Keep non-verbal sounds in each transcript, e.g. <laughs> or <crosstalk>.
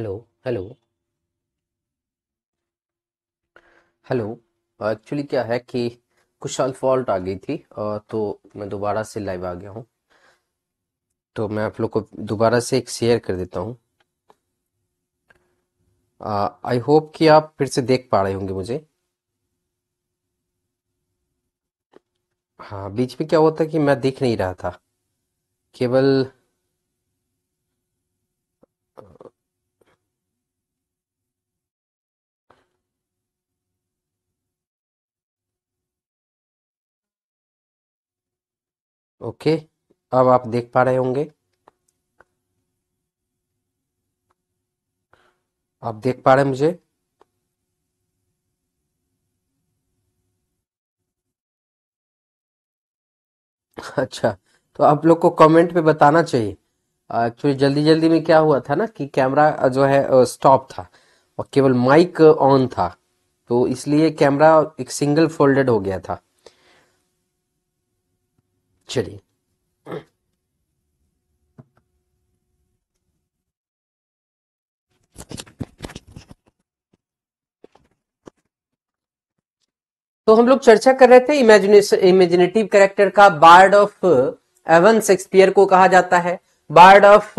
Hello hello hello actually क्या है कि कुछ साल फॉल्ट आ गई थी तो मैं दोबारा से लाइव आ गया हूँ। तो मैं आप लोग को दोबारा से एक शेयर कर देता हूँ। आई होप कि आप फिर से देख पा रहे होंगे मुझे। हाँ बीच में क्या होता है कि मैं देख नहीं रहा था। केवल ओके, अब आप देख पा रहे होंगे। आप देख पा रहे हैं मुझे? अच्छा तो आप लोग को कमेंट पे बताना चाहिए। एक्चुअली जल्दी जल्दी में क्या हुआ था ना कि कैमरा जो है स्टॉप था और केवल माइक ऑन था। तो इसलिए कैमरा एक सिंगल फोल्डेड हो गया था। चलिए। तो हम लोग चर्चा कर रहे थे इमेजिनेशन इमेजिनेटिव कैरेक्टर का बार्ड ऑफ़ एवन शेक्सपियर को कहा जाता है। बार्ड ऑफ़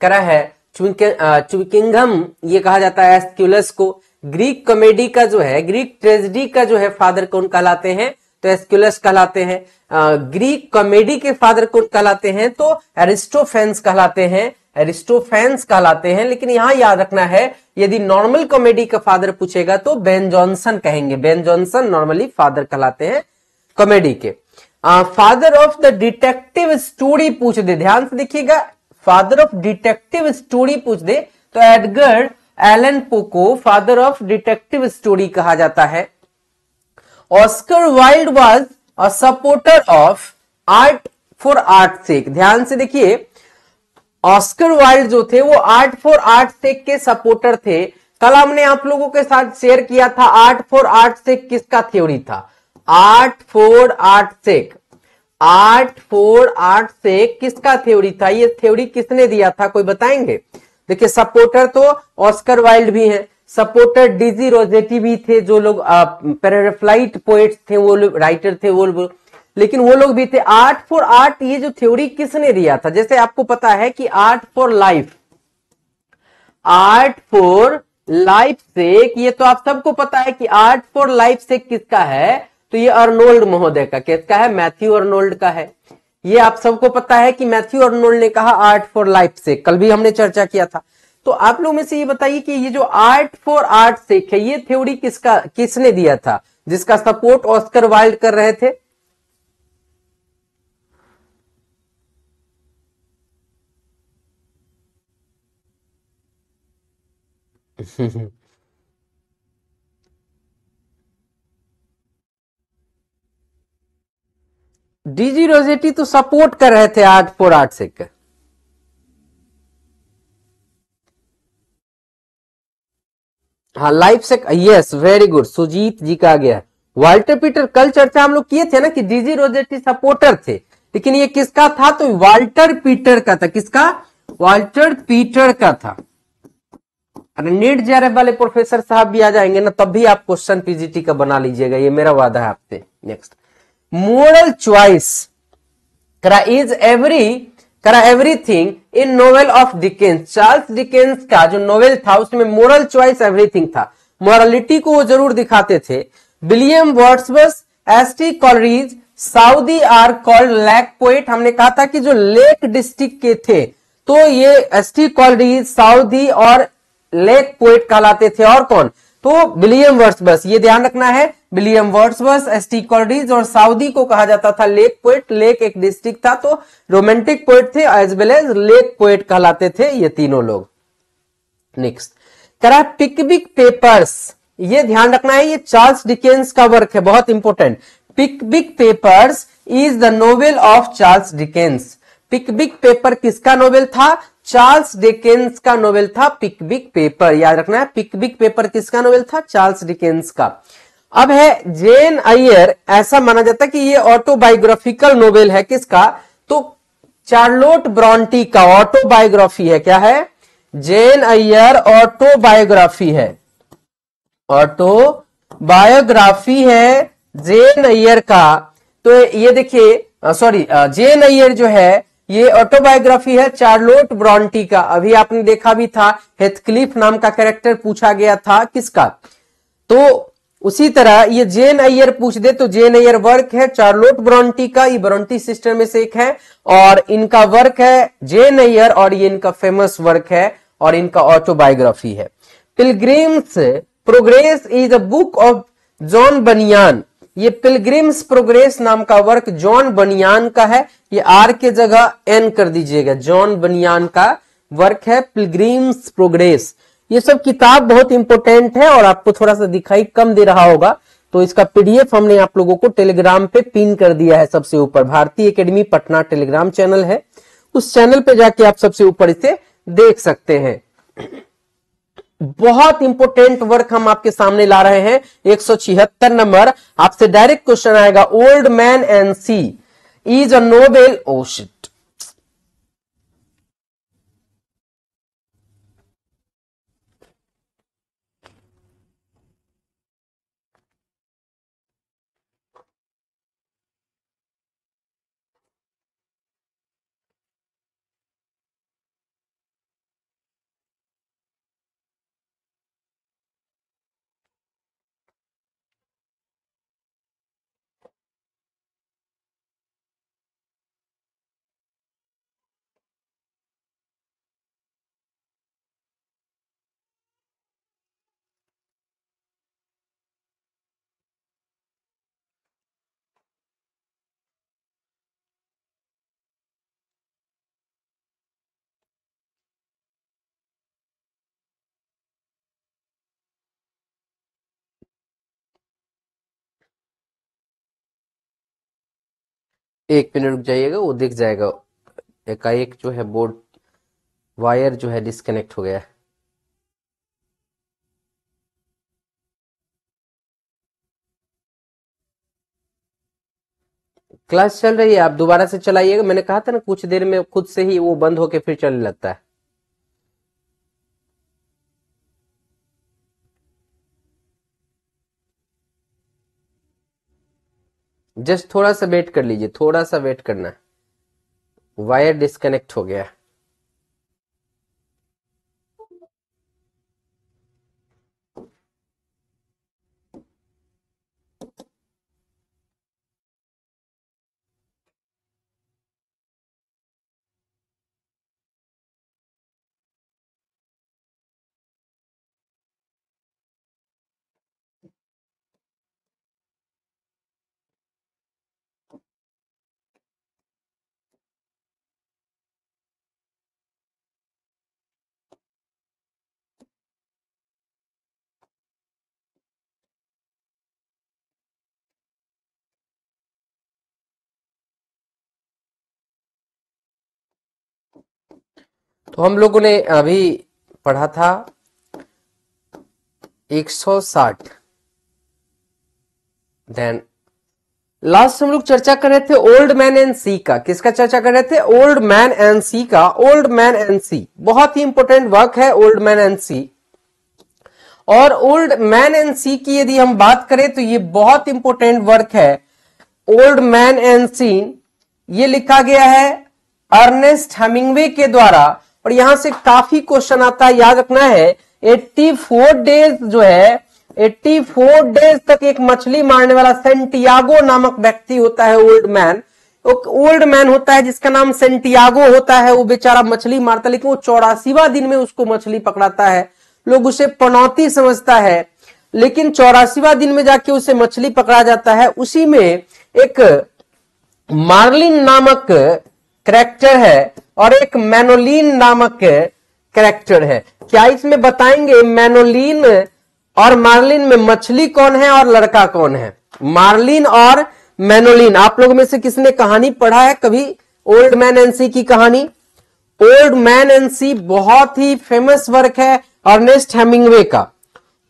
करा है। चुकिंगम ये कहा जाता है एस्क्यूलस को। ग्रीक कॉमेडी का जो है ग्रीक ट्रेजिडी का जो है फादर कौन कहलाते हैं। तो एस्क्यूलस कहलाते हैं ग्रीक कॉमेडी के फादर कौन कहलाते हैं तो एरिस्टोफेंस कहलाते हैं, एरिस्टोफेंस कहलाते हैं, लेकिन यहाँ याद रखना है, यदि नॉर्मल कॉमेडी का फादर पूछेगा तो बेन जॉनसन कहेंगे। बेन जॉनसन नॉर्मली फादर कहलाते हैं कॉमेडी के। Father of the detective story पूछ दे, ध्यान से देखिएगा, फादर ऑफ़ डिटेक्टिव स्टोरी पूछ दे तो एडगर एलन पोको फादर ऑफ़ डिटेक्टिव स्टोरी कहा जाता है। Oscar Wilde was a supporter of art for art sake ध्यान से देखिए ऑस्कर वाइल्ड जो थे, वो आर्ट फॉर आर्ट सेक के सपोर्टर थे। कल हमने आप लोगों के साथ शेयर किया था आर्ट फॉर आर्ट सेक किसका थ्योरी था? Art for art sake art for art sake किसका थ्योरी था? ये थ्योरी किसने दिया था? कोई बताएँगे? देखिए सपोर्टर तो ऑस्कर वाइल्ड भी हैं। सपोर्टर डीजी रोजेटी भी थे, जो लोग पैराफ्लाइट पोएट्स थे, वो लोग राइटर थे, वो लोग। लेकिन वो लोग भी थे। आर्ट फॉर आर्ट ये जो थ्योरी किसने दिया था? जैसे आपको पता है कि art for life art for life से ये तो आप सबको पता है कि आर्ट फॉर लाइफ से किसका है? तो ये अर्नोल्ड महोदय का। किसका है? मैथ्यू अर्नोल्ड का है। ये आप सबको पता है कि मैथ्यू अर्नोल्ड ने कहा आर्ट फॉर लाइफ से। कल भी हमने चर्चा किया था। तो आप लोग में से ये बताइए कि ये जो आर्ट फॉर आर्ट से है, ये थ्योरी किसका, किसने दिया था? जिसका सपोर्ट ऑस्कर वाइल्ड कर रहे थे? <laughs> डीजी रोजेटी तो सपोर्ट कर रहे थे आर्ट फॉर आर्ट से हाँ लाइफ से yes very good Sujit ji का गया वाल्टर पीटर कल चर्चा हम लोग किए थे ना कि डीजी रोजेटी सपोर्टर थे। लेकिन ये किसका था? तो वाल्टर पीटर का था। किसका? वाल्टर पीटर का था। अरे नीट जे वाले प्रोफेसर साहब भी आ जाएँगे ना, तब भी आप क्वेश्चन पीजीटी का बना लीजिएगा। ये मेरा वादा है आपसे। Next moral choice is every करा everything in novel of Dickens Charles Dickens का जो नोवेल था, उसमें मोरल चॉइस एवरीथिंग था। मोरालिटी को वो ज़रूर दिखाते थे। William Wordsworth S T Coleridge Southey are called lake poet हमने कहा था कि जो लेक डिस्ट्रिक्ट के थे तो ये एस टी कॉलरीज साउदी और लेक पोइट कहलाते थे। और कौन? तो विलियम वर्ड्सवर्थ ये ध्यान रखना है, William Wordsworth S T Coleridge और साउदी को कहा जाता था लेक पोइट लेक एक डिस्ट्रिक्ट था तो रोमांटिक पोइट थे as well as lake poet कहलाते थे ये तीनों लोग। नेक्स्ट करा पिकबिक पेपर्स ये ध्यान रखना है, ये चार्ल्स डिकेंस का वर्क है, बहुत important Pickwick papers is the novel of Charles Dickens Pickwick paper किसका नोवेल था? चार्ल्स डिकेंस का नोवेल था पिकबिक पेपर याद रखना है पिकबिक पेपर किसका नोवेल था? चार्ल्स डिकेंस का। अब है जेन अयर ऐसा माना जाता है कि ये ऑटोबायोग्राफिकल नोवेल है किसका? तो चार्लोट ब्रॉन्टी का ऑटोबायोग्राफी है। क्या है? जेन अयर ऑटोबायोग्राफी है। ऑटो बायोग्राफी है जेन अयर का। तो ये देखिए सॉरी जेन अयर जो है ये ऑटोबायोग्राफी है चार्लोट ब्रॉन्टी का। अभी आपने देखा भी था, हेथक्लिफ नाम का कैरेक्टर पूछा गया था किसका? तो उसी तरह ये जेन अयर पूछ दे तो जेन अयर वर्क है चार्लोट ब्रॉन्टी का, ये ब्रॉन्टी सिस्टर में से एक है, और इनका वर्क है जेन अयर और ये इनका फ़ेमस वर्क है, और इनका ऑटोबायोग्राफी है। Pilgrim's Progress is a book of John Bunyan ये पिलग्रिम्स प्रोग्रेस नाम का वर्क जॉन बनियान का है। ये आर के जगह एन कर दीजिएगा। जॉन बनियान का वर्क है पिलग्रिम्स प्रोग्रेस ये सब किताब बहुत इंपॉर्टेंट है और आपको थोड़ा सा दिखाई कम दे रहा होगा। तो इसका पीडीएफ हमने आप लोगों को टेलीग्राम पे पिन कर दिया है सबसे ऊपर। भारतीय एकेडमी पटना टेलीग्राम चैनल है। उस चैनल पे जाके आप सबसे ऊपर इसे देख सकते हैं। बहुत इंपोर्टेंट वर्क हम आपके सामने ला रहे हैं। एक सौ छिहत्तर नंबर, आपसे डायरेक्ट क्वेश्चन आएगा old man and sea is a novel ओशिट एक मिनट रुक जाइएगा, वो दिख जाएगा। एकाएक जो है बोर्ड, वायर जो है डिस्कनेक्ट हो गया क्लास चल रही है, आप दोबारा से चलाइएगा। मैंने कहा था ना, कुछ देर में खुद से ही वो बंद होके फिर चलने लगता है। जस्ट थोड़ा सा वेट कर लीजिए थोड़ा सा वेट करना वायर डिस्कनेक्ट हो गया। तो हम लोगों ने अभी पढ़ा था 160 देन लास्ट हम लोग चर्चा कर रहे थे ओल्ड मैन एंड सी का। किसका चर्चा कर रहे थे? ओल्ड मैन एंड सी का। ओल्ड मैन एंड सी बहुत ही इंपॉर्टेंट वर्क है ओल्ड मैन एंड सी और ओल्ड मैन एंड सी की यदि हम बात करें तो ये बहुत इंपॉर्टेंट वर्क है। ओल्ड मैन एंड सी ये लिखा गया है अर्नेस्ट हमिंगवे के द्वारा। और यहाँ से काफ़ी क्वेश्चन आता है, याद रखना है 84 डेज़ जो है 84 डेज़ तक एक मछली मारने वाला सेंटियागो नामक व्यक्ति होता है ओल्ड मैन। ओल्ड मैन होता है जिसका नाम सेंटियागो होता है, वो बेचारा मछली मारता है, लेकिन वो चौरासीवा दिन में उसको मछली पकड़ाता है। लोग उसे पनौती समझता है, लेकिन चौरासीवा दिन में जाके उसे मछली पकड़ा जाता है। उसी में एक मार्लिन नामक करेक्टर है और एक मैनोलिन नामक कैरेक्टर है। क्या इसमें बताएँगे, मैनोलिन और मार्लिन में मछली कौन है और लड़का कौन है? मार्लिन और मैनोलिन। आप लोगों में से किसने कहानी पढ़ा है? कभी ओल्ड मैन एंड सी की कहानी? ओल्ड मैन एंड सी बहुत ही फ़ेमस वर्क है अर्नेस्ट हेमिंगवे का।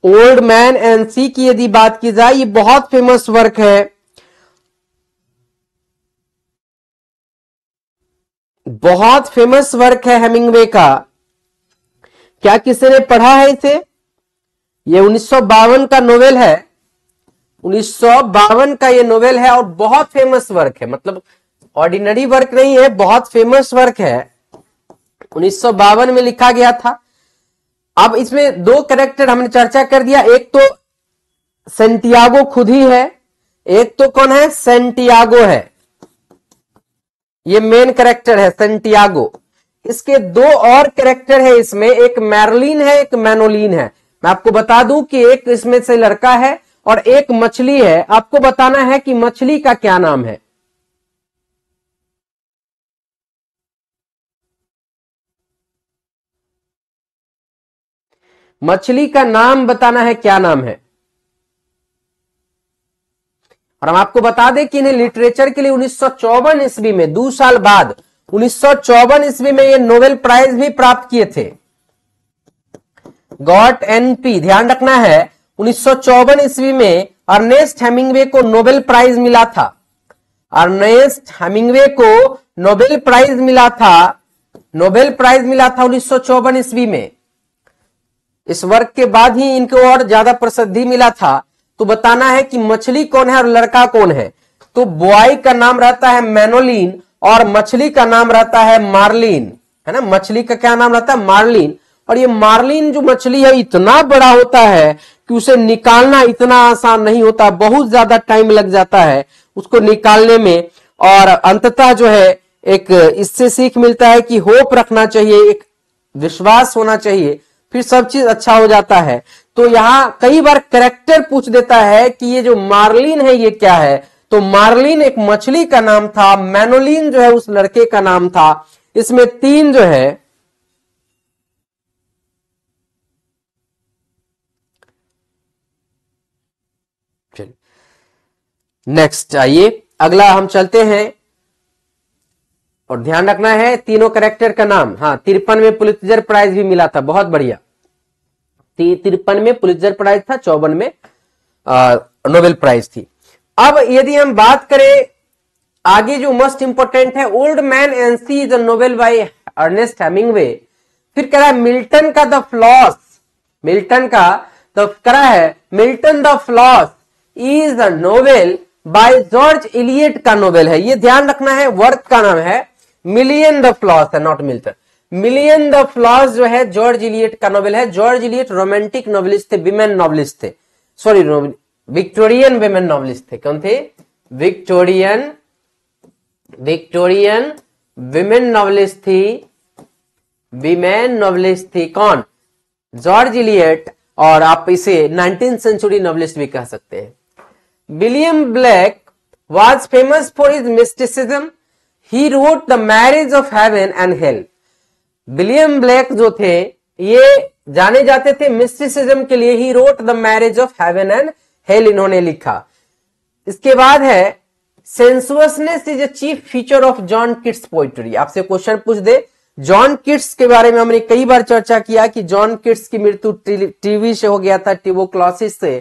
ओल्ड मैन एंड सी की यदि बात की जाए, ये बहुत फ़ेमस वर्क है। बहुत फ़ेमस वर्क है हेमिंगवे का। क्या किसी ने पढ़ा है इसे? ये उन्नीस का नोवेल है। उन्नीस सौ बावन का ये नोवेल है और बहुत फ़ेमस वर्क है। मतलब ऑर्डिनरी वर्क नहीं है, बहुत फ़ेमस वर्क है। उन्नीस सौ बावन में लिखा गया था। अब इसमें दो करेक्टर हमने चर्चा कर दिया। एक तो सेंटियागो खुद ही है, एक तो कौन है? सेंटियागो है। ये मेन करेक्टर है सेंटियागो इसके दो और करेक्टर है इसमें. एक मैरलिन है, एक मैनोलिन है. मैं आपको बता दूँ कि एक इसमें से लड़का है और एक मछली है. आपको बताना है कि मछली का क्या नाम है? मछली का नाम बताना है क्या नाम है? और हम आपको बता दें कि इन्हें लिटरेचर के लिए उन्नीस ईस्वी में, दो साल बाद, उन्नीस ईस्वी में ये नोबेल प्राइज भी प्राप्त किए थे। गॉट एनपी ध्यान रखना है, उन्नीस ईस्वी में अर्नेस्ट हेमिंगवे को नोबेल प्राइज मिला था। अर्नेस्ट हेमिंगवे को नोबेल प्राइज मिला था, नोबेल प्राइज मिला था उन्नीस ईस्वी में। इस वर्क के बाद ही इनको और ज़्यादा प्रसिद्धि मिला था। तो बताना है कि मछली कौन है और लड़का कौन है। तो बॉय का नाम रहता है मैनोलिन और मछली का नाम रहता है मार्लिन। है ना? मछली का क्या नाम रहता है? मार्लिन। और ये मार्लिन जो मछली है, इतना बड़ा होता है कि उसे निकालना इतना आसान नहीं होता। बहुत ज़्यादा टाइम लग जाता है उसको निकालने में। और अंततः जो है, एक इससे सीख मिलता है कि होप रखना चाहिए, एक विश्वास होना चाहिए। फिर सब चीज़ अच्छा हो जाता है। तो यहाँ कई बार करेक्टर पूछ देता है कि ये जो मार्लिन है, ये क्या है? तो मार्लिन एक मछली का नाम था, मैनोलिन जो है उस लड़के का नाम था। इसमें तीन जो है नेक्स्ट आइए। अगला हम चलते हैं, और ध्यान रखना है, तीनों करेक्टर का नाम। हाँ तिरपन में पुलित्जर प्राइज भी मिला था, बहुत बढ़िया। तिरपन में पुलित्जर प्राइज था, चौवन में नोबेल प्राइज थी। अब यदि हम बात करें, आगे जो मोस्ट इंपोर्टेंट है old man and sea is novel by Ernest Hemingway फिर कह रहा है मिल्टन का द फ्लॉस मिल्टन का तो करा है Milton the Floss is a novel by George Eliot का नोवेल है। ये ध्यान रखना है वर्क का नाम है। मिलियन द फ्लॉस है not Milton Mill on the Floss जो है, जॉर्ज इलियट का नोवेल है। जॉर्ज इलियट रोमांटिक नोवेलिस्ट थे, विमेन नॉवलिस्ट थे। सॉरी विक्टोरियन विमेन नॉवलिस्ट थे। कौन थे? विक्टोरियन विक्टोरियन विमेन नॉवलिस्ट थी। विमेन नॉवलिस्ट थी कौन? जॉर्ज इलियट, और आप इसे नाइनटीन सेंचुरी नॉवलिस्ट भी कह सकते हैं। William Blake was famous for is mysticism he wrote the marriage of heaven and hell William Blake जो थे, ये जाने जाते थे मिस्टिसिज्म के लिए he wrote the marriage of heaven and hell इन्होंने लिखा। इसके बाद है sensuousness is a chief feature of John Keats poetry आपसे क्वेश्चन पूछ दे। जॉन किट्स के बारे में हमने कई बार चर्चा किया कि जॉन किट्स की मृत्यु टीवी से हो गया था टिवोक्लॉसिस से।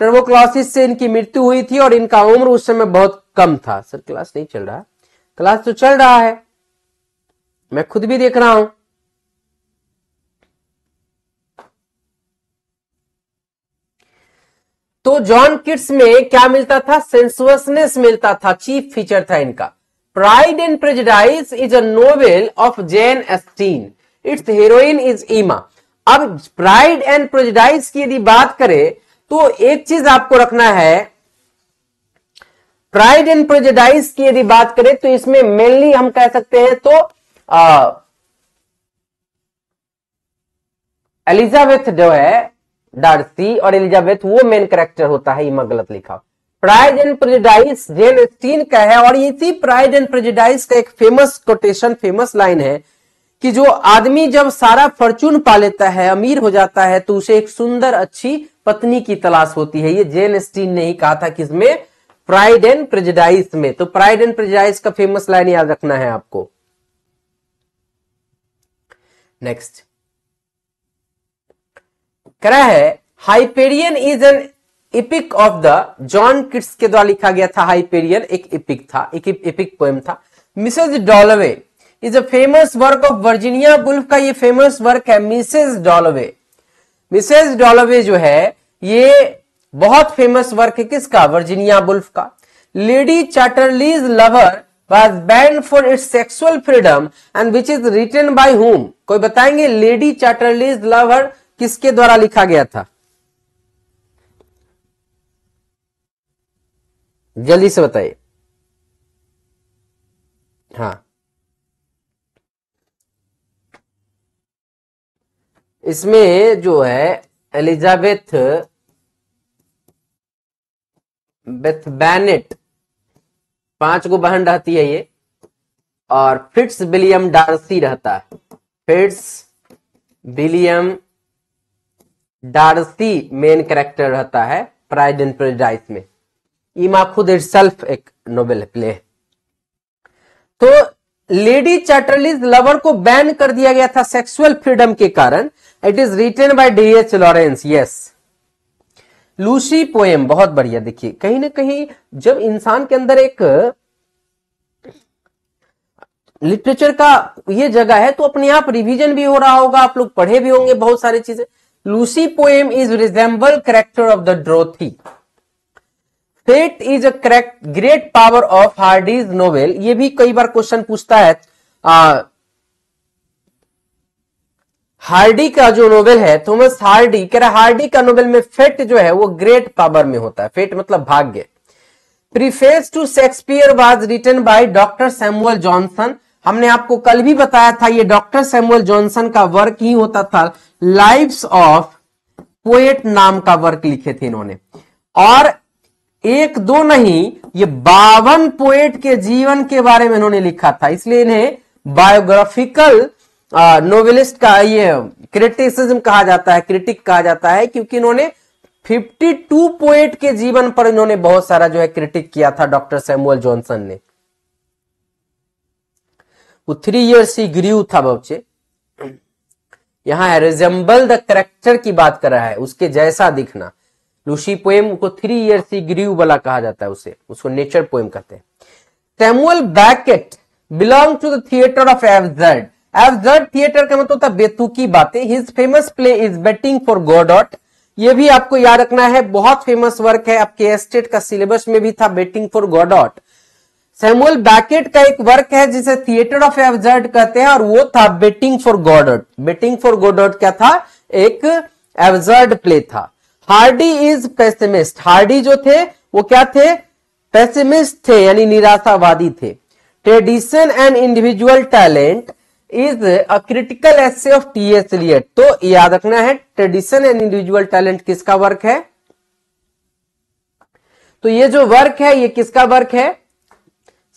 टर्वोक्लॉसिस से इनकी मृत्यु हुई थी और इनका उम्र उस समय बहुत कम था। सर क्लास नहीं चल रहा। क्लास तो चल रहा है। मैं खुद भी देख रहा हूँ। तो जॉन किट्स में क्या मिलता था? सेंसुअसनेस मिलता था। चीफ फीचर था इनका। Pride and Prejudice is a novel of Jane Austen its heroine is Emma अब प्राइड एंड प्रेजिडाइज की यदि बात करें तो एक चीज़ आपको रखना है। प्राइड एंड प्रेजिडाइज की यदि बात करें तो इसमें मेनली हम कह सकते हैं तो एलिजाबेथ जो है डार्सी और एलिजाबेथ, वो मेन करेक्टर होता है इमा गलत लिखा। Pride and prejudice Jane Austen का है, और इसी प्राइज एंड प्रेजिडाइस का एक फ़ेमस कोटेशन फ़ेमस लाइन है कि जो आदमी जब सारा फॉर्चून पा लेता है, अमीर हो जाता है तो उसे एक सुंदर, अच्छी पत्नी की तलाश होती है। ये जेन स्टीन ने ही कहा था किसमें प्राइड एंड प्रेजिडाइस में तो प्राइड एंड प्रेजिडाइस का फ़ेमस लाइन याद रखना है आपको। नेक्स्ट करा है Hyperion is an epic of the John Keats के द्वारा लिखा गया था हाइपेरियन एक इपिक था, एक इपिक पोएम था। Mrs Dalloway is a famous work of Virginia Woolf का ये फ़ेमस वर्क है मिसेज डॉलोवे मिसेज डॉलोवे जो है, ये बहुत फ़ेमस वर्क है किसका? वर्जीनिया बुल्फ का। Lady Chatterley's Lover was banned for its sexual freedom and which is written by whom कोई बताएँगे? लेडी चार्टरलीज लवर किसके द्वारा लिखा गया था? जल्दी से बताइए। हाँ। इसमें जो है, एलिजाबेथ बेथ बैनेट, पाँच गो बहन रहती है ये, और फिट्स विलियम डार्सी रहता है। Fitzwilliam Darcy main character रहता है प्राइड एंड प्रेजाइस में। इमा खुद इट सेल्फ एक नोबेल प्ले तो लेडी चैटरलीज लवर को बैन कर दिया गया था सेक्सुअल फ्रीडम के कारण। It is written by D H Lawrence yes Lucy poem बहुत बढ़िया। देखिए, कहीं ना कहीं जब इंसान के अंदर एक लिटरेचर का ये जगह है तो अपने आप रिवीजन भी हो रहा होगा, आप लोग पढ़े भी होंगे बहुत सारी चीज़ें। Lucy poem is resemble character of the Dorothy fate is a correct great power of Hardy's novel ये भी कई बार क्वेश्चन पूछता है आ, हार्डी का जो नोवेल है थॉमस हार्डी कह रहा हार्डी का नोवेल में फेट जो है वो ग्रेट पावर में होता है। फेट मतलब भाग्य। Preface to Shakespeare was written by Doctor Samuel Johnson हमने आपको कल भी बताया था, ये डॉक्टर सैमुअल जॉनसन का वर्क ही होता था। लाइव्स ऑफ़ पोएट नाम का वर्क लिखे थे इन्होंने। और एक दो नहीं, ये बावन पोएट के जीवन के बारे में इन्होंने लिखा था। इसलिए इन्हें बायोग्राफिकल नोवेलिस्ट का ये क्रिटिसिज्म कहा जाता है क्रिटिक कहा जाता है, क्योंकि इन्होंने 52 पोएट के जीवन पर इन्होंने बहुत सारा जो है क्रिटिक किया था डॉक्टर सैमुअल जॉनसन ने। थ्री ईयर्स ही ग्रीव था बच्चे। यहाँ है रिजेंबल द करेक्टर की बात कर रहा है, उसके जैसा दिखना। लूसी पोएम को थ्री ईयर्स ही ग्रीव वाला कहा जाता है उसे, उसको नेचर पोएम कहते हैं। Samuel Beckett belong to the theatre of absurd absurd theatre का मतलब होता बेतुकी बातें। His famous play is waiting for Godot ये भी आपको याद रखना है, बहुत फ़ेमस वर्क है। आपके एस्टेट का सिलेबस में भी था waiting for Godot Samuel Beckett का एक वर्क है जिसे थिएटर ऑफ़ एवजर्ड कहते हैं, और वो था waiting for Godot waiting for Godot क्या था? एक एवजर्ड प्ले था। Hardy is pessimist. हार्डी जो थे, वो क्या थे? पेसिमिस्ट थे, यानी निराशावादी थे। Tradition and individual talent is a critical essay of T S Eliot तो याद रखना है, ट्रेडिशन एंड इंडिविजुअल टैलेंट किसका वर्क है? तो ये जो वर्क है, ये किसका वर्क है?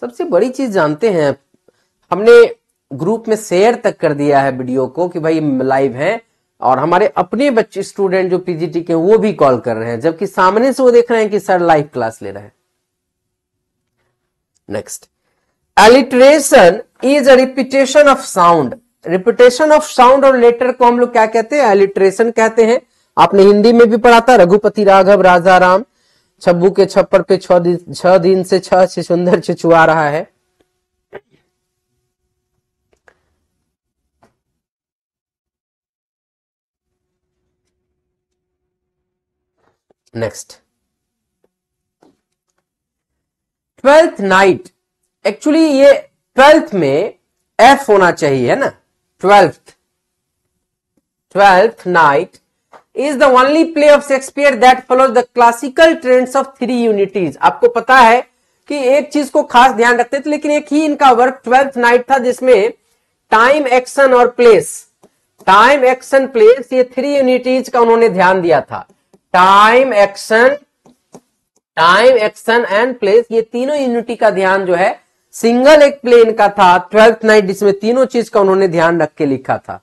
सबसे बड़ी चीज़ जानते हैं, हमने ग्रुप में शेयर तक कर दिया है वीडियो को कि भाई लाइव है और हमारे अपने बच्चे स्टूडेंट जो पीजीटी के वो भी कॉल कर रहे हैं, जबकि सामने से वो देख रहे हैं कि सर लाइव क्लास ले रहे हैं। Next alliteration is a repetition of sound repetition of sound और लेटर को हम लोग क्या कहते हैं? एलिट्रेशन कहते हैं। आपने हिंदी में भी पढ़ा था, रघुपति राघव राजा राम छब्बू के छप्पर पे छह दिन छह दिन से छह से सुंदर छिछुआ रहा है। नेक्स्ट ट्वेल्थ नाइट एक्चुअली ये ट्वेल्थ में एफ़ होना चाहिए, है ना? Twelfth twelfth night is the only play of Shakespeare that follows the classical trends of three unities आपको पता है कि एक चीज़ को खास ध्यान रखते थे, लेकिन एक ही इनका वर्क ट्वेल्थ नाइट था, जिसमें टाइम एक्शन और प्लेस टाइम एक्शन प्लेस ये थ्री यूनिटीज का उन्होंने ध्यान दिया था. Time action time action and place ये तीनों यूनिटी का ध्यान जो है सिंगल एक प्लेन का था ट्वेल्थ नाइट जिसमें तीनों चीज़ का उन्होंने ध्यान रख के लिखा था.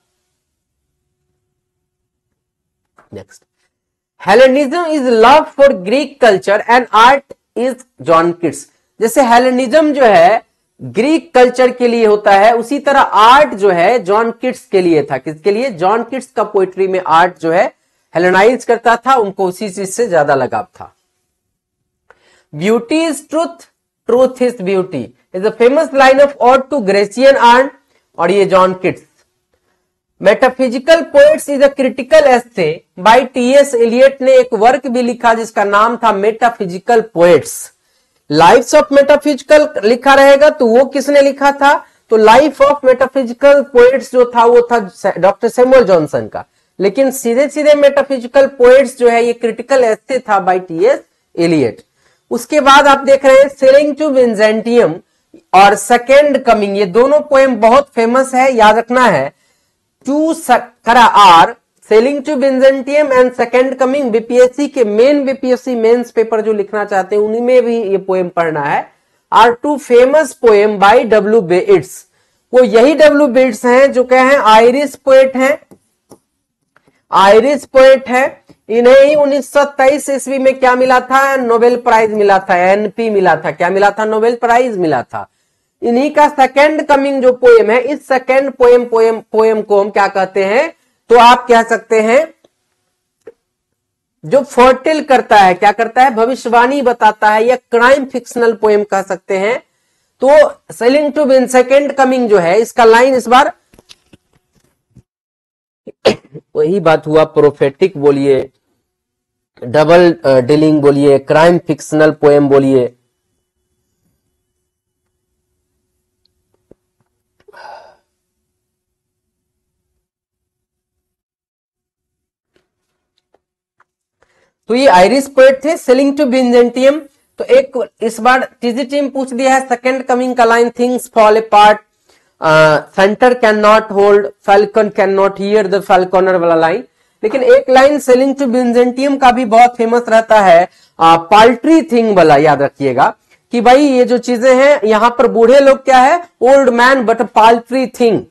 Next Hellenism is love for Greek culture and art is John Keats जैसे हेलेनिज्म जो है ग्रीक कल्चर के लिए होता है, उसी तरह आर्ट जो है जॉन किट्स के लिए था। किसके लिए? जॉन किट्स का पोइट्री में आर्ट जो है हेलेनाइज करता था, उनको उसी चीज़ से ज़्यादा लगाव था। Beauty is truth truth is beauty is a famous line of ode to Grecian art और ये John Keats metaphysical poets is a critical essay by T S Eliot ने एक वर्क भी लिखा जिसका नाम था metaphysical poets lives of metaphysical लिखा रहेगा तो वो किसने लिखा था? तो लाइफ ऑफ़ मेटाफिजिकल पोएट्स जो था वो था डॉक्टर सेमुअल जॉनसन का. लेकिन सीधे सीधे मेटाफिजिकल पोएट्स जो है ये क्रिटिकल एस्थे था बाय टीएस एलियट उसके बाद आप देख रहे हैं सेलिंग टू विंजेंटियम और सेकेंड कमिंग ये दोनों पोएम बहुत फ़ेमस है, याद रखना है। टू करा are sailing to Byzantium and second coming BPSC के मेन बीपीएससी मेंस पेपर जो लिखना चाहते हैं, उन्हीं में भी ये पोएम पढ़ना है। Are two famous poem by W Yeats वो यही डब्ल्यू बेट्स हैं जो क्या है आयरिस पोएट हैं। आयरिस पोएट है। इन्हें ही उन्नीस ईस्वी में क्या मिला था? नोबेल प्राइज मिला था एनपी मिला था। क्या मिला था? नोबेल प्राइज मिला था। इन्हीं का सेकेंड कमिंग जो पोएम है, इस सेकेंड पोएम पोएम पोएम को हम क्या कहते हैं? तो आप कह सकते हैं, जो फर्टिल करता है, क्या करता है? भविष्यवाणी बताता है, या क्राइम फिक्शनल पोएम कह सकते हैं। तो सेलिंग टू बिन सेकेंड कमिंग जो है, इसका लाइन इस बार वही बात हुआ प्रोफेटिक बोलिए डबल डीलिंग बोलिए क्राइम फिक्शनल पोएम बोलिए। तो ये आयरिस पोएट थे सेलिंग टू बिजेंटियम तो एक इस बार टीजी टीम पूछ दिया है सेकंड कमिंग का line things fall apart centre can not hold falcon can not hear the falconer वाला लाइन लेकिन एक लाइन सेलिंग टू बिजेंटियम का भी बहुत फ़ेमस रहता है पाल्ट्री थिंग वाला, याद रखिएगा. कि भाई, ये जो चीज़ें हैं, यहाँ पर बूढ़े लोग क्या है? Old man but paltry thing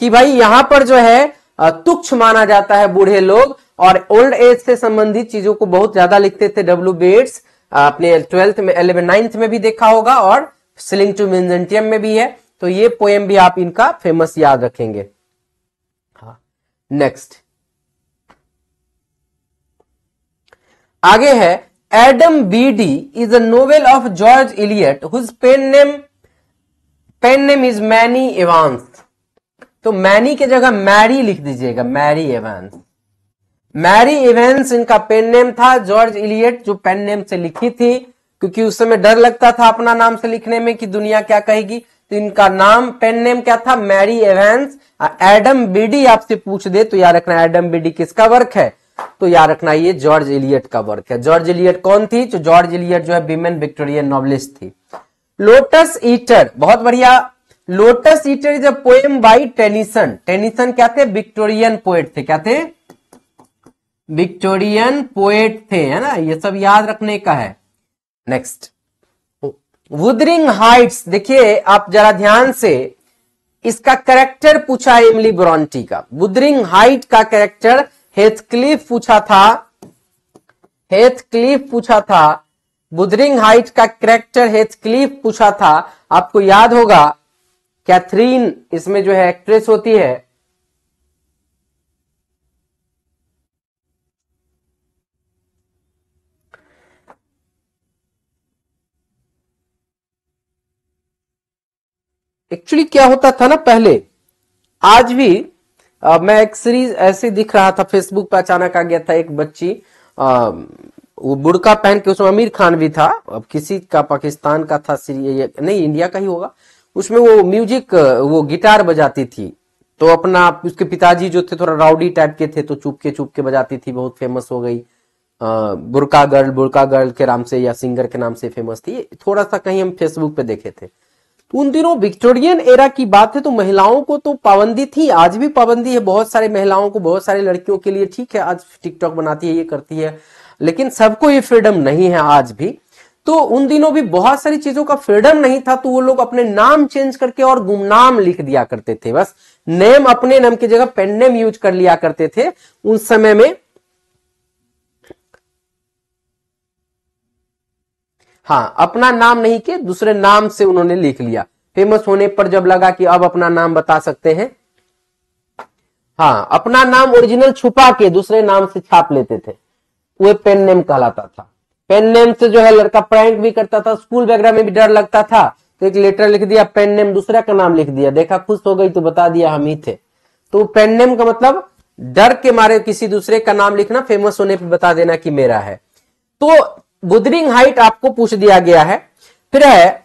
कि भाई, यहाँ पर जो है तुक्ष माना जाता है बूढ़े लोग और ओल्ड एज से संबंधित चीज़ों को बहुत ज़्यादा लिखते थे डब्ल्यू बेट्स आपने ट्वेल्थ में इलेवन नाइन्थ में भी देखा होगा और सिलिंग टू मिजेंटियम में भी है। तो ये पोएम भी आप इनका फ़ेमस याद रखेंगे। हाँ नेक्स्ट आगे है Adam Bede is a novel of George Eliot whose pen name pen name is Manny Evans तो मैनी के जगह मैरी लिख दीजिएगा मैरी एवांस मैरी इवेंस इनका पेन नेम था जॉर्ज इलियट जो पेन नेम से लिखी थी, क्योंकि उस समय डर लगता था अपना नाम से लिखने में कि दुनिया क्या कहेगी। तो इनका नाम पेन नेम क्या था? मैरी एवेंस एडम बीडी आपसे पूछ दे तो याद रखना एडम बीडी किसका वर्क है? तो याद रखना, ये जॉर्ज इलियट का वर्क है। जॉर्ज इलियट कौन थी? जो जॉर्ज इलियट जो है विमेन विक्टोरियन नॉवलिस्ट थी। लोटस ईटर बहुत बढ़िया। Lotus Eater is a poem by Tennyson Tennyson क्या थे? विक्टोरियन पोएट थे। क्या थे? विक्टोरियन पोएट थे, है ना? ये सब याद रखने का है। नेक्स्ट वुदरिंग हाइट्स देखिए, आप जरा ध्यान से, इसका करेक्टर पूछा है इमली ब्रॉन्टी का। वुदरिंग हाइट का करेक्टर हेथक्लिफ पूछा था। हेथक्लिफ पूछा था। बुदरिंग हाइट का करेक्टर हेथक्लिफ पूछा था। आपको याद होगा कैथरीन इसमें जो है एक्ट्रेस होती है एक्चुअली क्या होता था ना पहले आज भी आ, मैं एक सीरीज़ ऐसे दिख रहा था फेसबुक पे अचानक आ गया था एक बच्ची आ, वो बुड़का पहन के उसमें आमिर खान भी था अब किसी का पाकिस्तान का था सीरीज़ नहीं इंडिया का ही होगा उसमें वो म्यूज़िक वो गिटार बजाती थी तो अपना उसके पिताजी जो थे थोड़ा राउडी टाइप के थे तो चुप के चुप के बजाती थी बहुत फ़ेमस हो गई बुरका गर्ल बुरका गर्ल के नाम से या सिंगर के नाम से फ़ेमस थी थोड़ा सा कहीं हम फेसबुक पे देखे थे। उन दिनों विक्टोरियन एरा की बात है तो महिलाओं को तो पाबंदी थी, आज भी पाबंदी है। बहुत सारे महिलाओं को, बहुत सारे लड़कियों के लिए ठीक है, आज टिकटॉक बनाती है, ये करती है। लेकिन सबको ये फ्रीडम नहीं है आज भी। तो उन दिनों भी बहुत सारी चीज़ों का फ्रीडम नहीं था तो वो लोग अपने नाम चेंज करके और गुमनाम लिख दिया करते थे। बस नेम अपने नाम की जगह पेन नेम यूज़ कर लिया करते थे। उस समय में हाँ अपना नाम नहीं के दूसरे नाम से उन्होंने लिख लिया। फ़ेमस होने पर जब लगा कि अब अपना नाम बता सकते हैं हाँ अपना नाम ओरिजिनल छुपा के दूसरे नाम से छाप लेते थे। वो पेन नेम कहलाता था। पेन नेम से जो है लड़का प्रैंक भी करता था स्कूल वगैरह में भी डर लगता था। तो एक लेटर लिख दिया पेन नेम दूसरा का नाम लिख दिया। देखा, खुश हो गई तो बता दिया, हम ही थे। तो पेन नेम का मतलब डर के मारे किसी दूसरे का नाम लिखना फ़ेमस होने पर बता देना कि मेरा है। तो गुदरिंग हाइट आपको पूछ दिया गया है। फिर है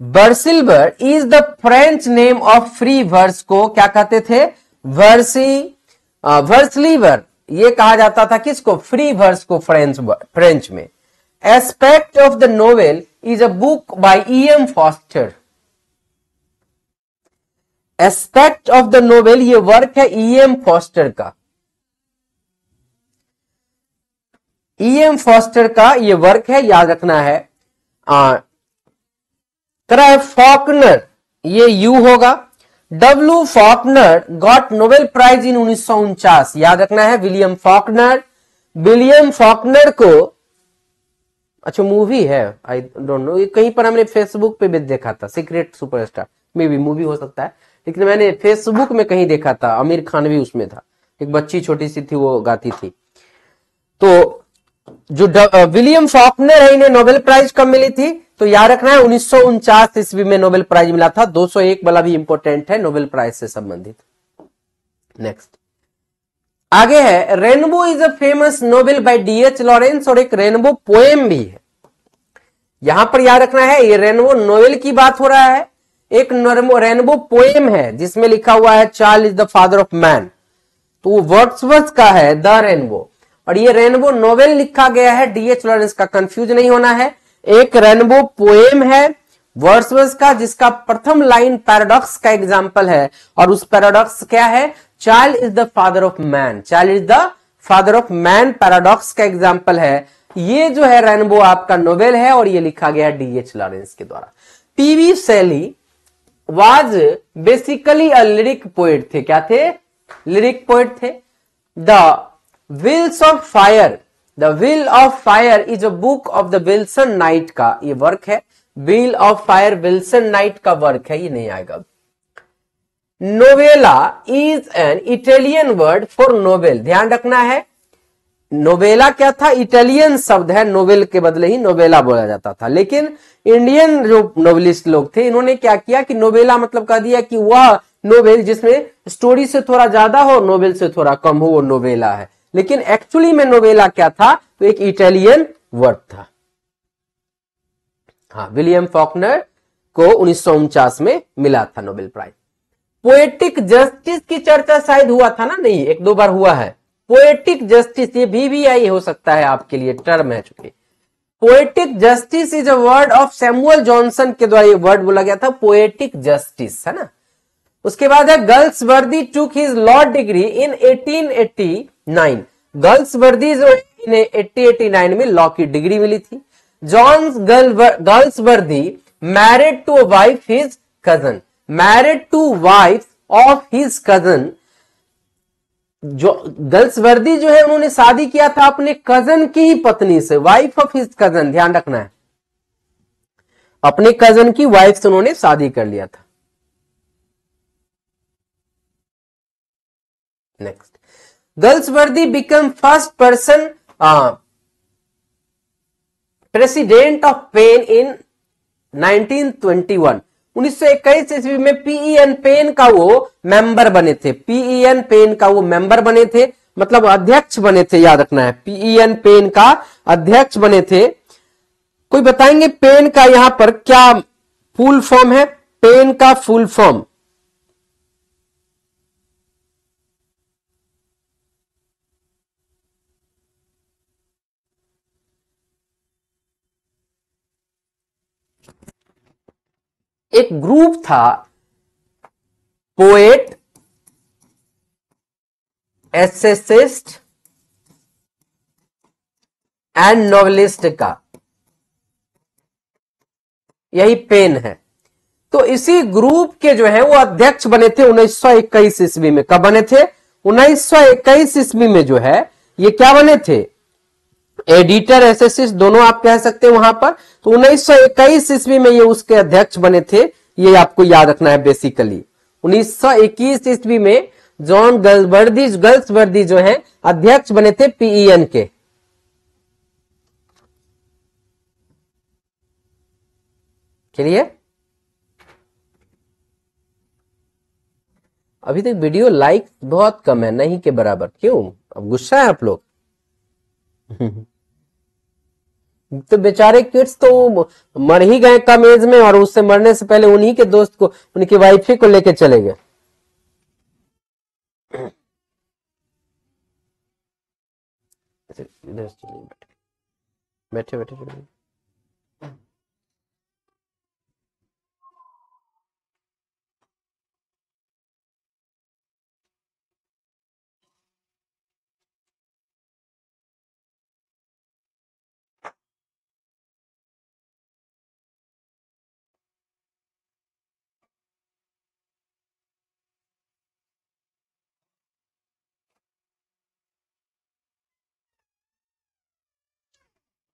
बर्सिल्वर is the French name of free verse को क्या कहते थे? वर्सी वर्सलीवर ये कहा जाता था किसको? फ्री वर्स को फ्रेंच फ्रेंच में। Aspect of the novel is a book by E M Forster. Aspect of the novel, ये वर्क है ई एम फॉस्टर का। ई एम फॉस्टर का ये वर्क है, याद रखना है। करा फॉकनर ये यू होगा। W Faulkner got Nobel prize in उन्नीस याद रखना है विलियम फॉकनर विलियम फॉकनर को अच्छा मूवी है आई डोंट नो ये कहीं पर हमने फेसबुक पे भी देखा था सीक्रेट सुपरस्टार मे भी मूवी हो सकता है, लेकिन मैंने फेसबुक में कहीं देखा था आमिर खान भी उसमें था। एक बच्ची छोटी सी थी, वो गाती थी। तो जो विलियम फॉकनर है, इन्हें नोबेल प्राइज कब मिली थी? तो याद रखना है, उन्नीस सौ उनचास ईस्वी में नोबेल प्राइज मिला था। 201 वाला भी इंपॉर्टेंट है, नोबेल प्राइज से संबंधित। नेक्स्ट आगे है, Rainbow is a famous novel by DH Lawrence और एक रेनबो पोएम भी है। यहाँ पर याद रखना है, ये रेनबो नोवेल की बात हो रहा है। एक रेनबो पोएम है, जिसमें लिखा हुआ है child is the father of man. तो वो वर्ड्सवर्थ का है, द रेनबो। और ये रेनबो नोवेल लिखा गया है डीएच लॉरेंस का कंफ्यूज नहीं होना है। एक रेनबो पोएम है वर्ड्सवर्थ का, जिसका प्रथम लाइन पैराडॉक्स का एग्ज़ाम्पल है। और उस पैराडॉक्स क्या है? Child is the father of man child is the father of man paradox का एग्ज़ाम्पल है। ये जो है रेनबो आपका नोवेल है और ये लिखा गया है डीएच लॉरेंस के द्वारा। PB Shelley was basically a lyric poet थे। क्या थे? लिरिक पोएट थे। The wheels of fire the wheel of fire is a book of the Wilson Knight का ये वर्क है। Wheel of fire Wilson Knight का वर्क है, ये नहीं आएगा। Novella is an Italian word for novel ध्यान रखना है। नोवेला क्या था? इटालियन शब्द है। नोवेल के बदले ही नोवेला बोला जाता था। लेकिन इंडियन जो नोवेलिस्ट लोग थे, इन्होंने क्या किया कि नोवेला मतलब कह दिया कि वह नोवेल जिसमें स्टोरी से थोड़ा ज़्यादा हो नोवेल से थोड़ा कम हो, वो नोवेला है। लेकिन एक्चुअली में नोवेला क्या था? तो एक इटालियन वर्ड था। हाँ विलियम फॉकनर को उन्नीस सौ उनचास में मिला था नोबेल प्राइज पोएटिक जस्टिस की चर्चा शायद हुआ था ना? नहीं, एक दो बार हुआ है। पोएटिक जस्टिस ये भी भी आई हो सकता है आपके लिए टर्म है चुकी। Poetic justice is a word of Samuel Johnson के द्वारा ये वर्ड बोला गया था पोएटिक जस्टिस है ना? उसके बाद है Galsworthy took his law degree in 1889 Galsworthy जो इन 1889 में लॉ की डिग्री मिली थी। John Galsworthy married to wife his cousin. Married to wife of his cousin. जो, गर्ल्स वर्दी जो है, उन्होंने शादी किया था अपने कज़न की ही पत्नी से। वाइफ ऑफ़ हिज कज़न, ध्यान रखना है। अपने कज़न की वाइफ से उन्होंने शादी कर लिया था। Next Galsworthy become first person president of PEN in 1921 1921 ईस्वी में पीईएन पेन का वो मेंबर बने थे। पीईएन पेन का वो मेंबर बने थे मतलब अध्यक्ष बने थे, याद रखना है। पीईएन पेन का अध्यक्ष बने थे। कोई बताएँगे पेन का यहाँ पर क्या फुल फॉर्म है? पेन का फुल फॉर्म एक ग्रुप था पोएट एसेसिस्ट एंड नॉवलिस्ट का। यही पेन है। तो इसी ग्रुप के जो है, वो अध्यक्ष बने थे 1921 ईस्वी में। कब बने थे? 1921 ईस्वी में जो है, ये क्या बने थे? एडिटर एसेसिस्ट दोनों आप कह सकते हैं वहाँ पर। तो उन्नीस सौ इक्कीस ईस्वी में ये उसके अध्यक्ष बने थे। ये आपको याद रखना है बेसिकली 1921 ईस्वी में जॉन गर्ल्सवर्दी गर्ल्सवर्दी जो है, अध्यक्ष बने थे पीईएन के। क्लियर अभी तक वीडियो लाइक बहुत कम है, नहीं के बराबर। क्यों? अब गुस्सा है आप लोग। <laughs> तो बेचारे किड्स तो मर ही गए कम एज में और उससे मरने से पहले उन्हीं के दोस्त को, उनकी वाइफ को लेके चले गए। बैठे बैठे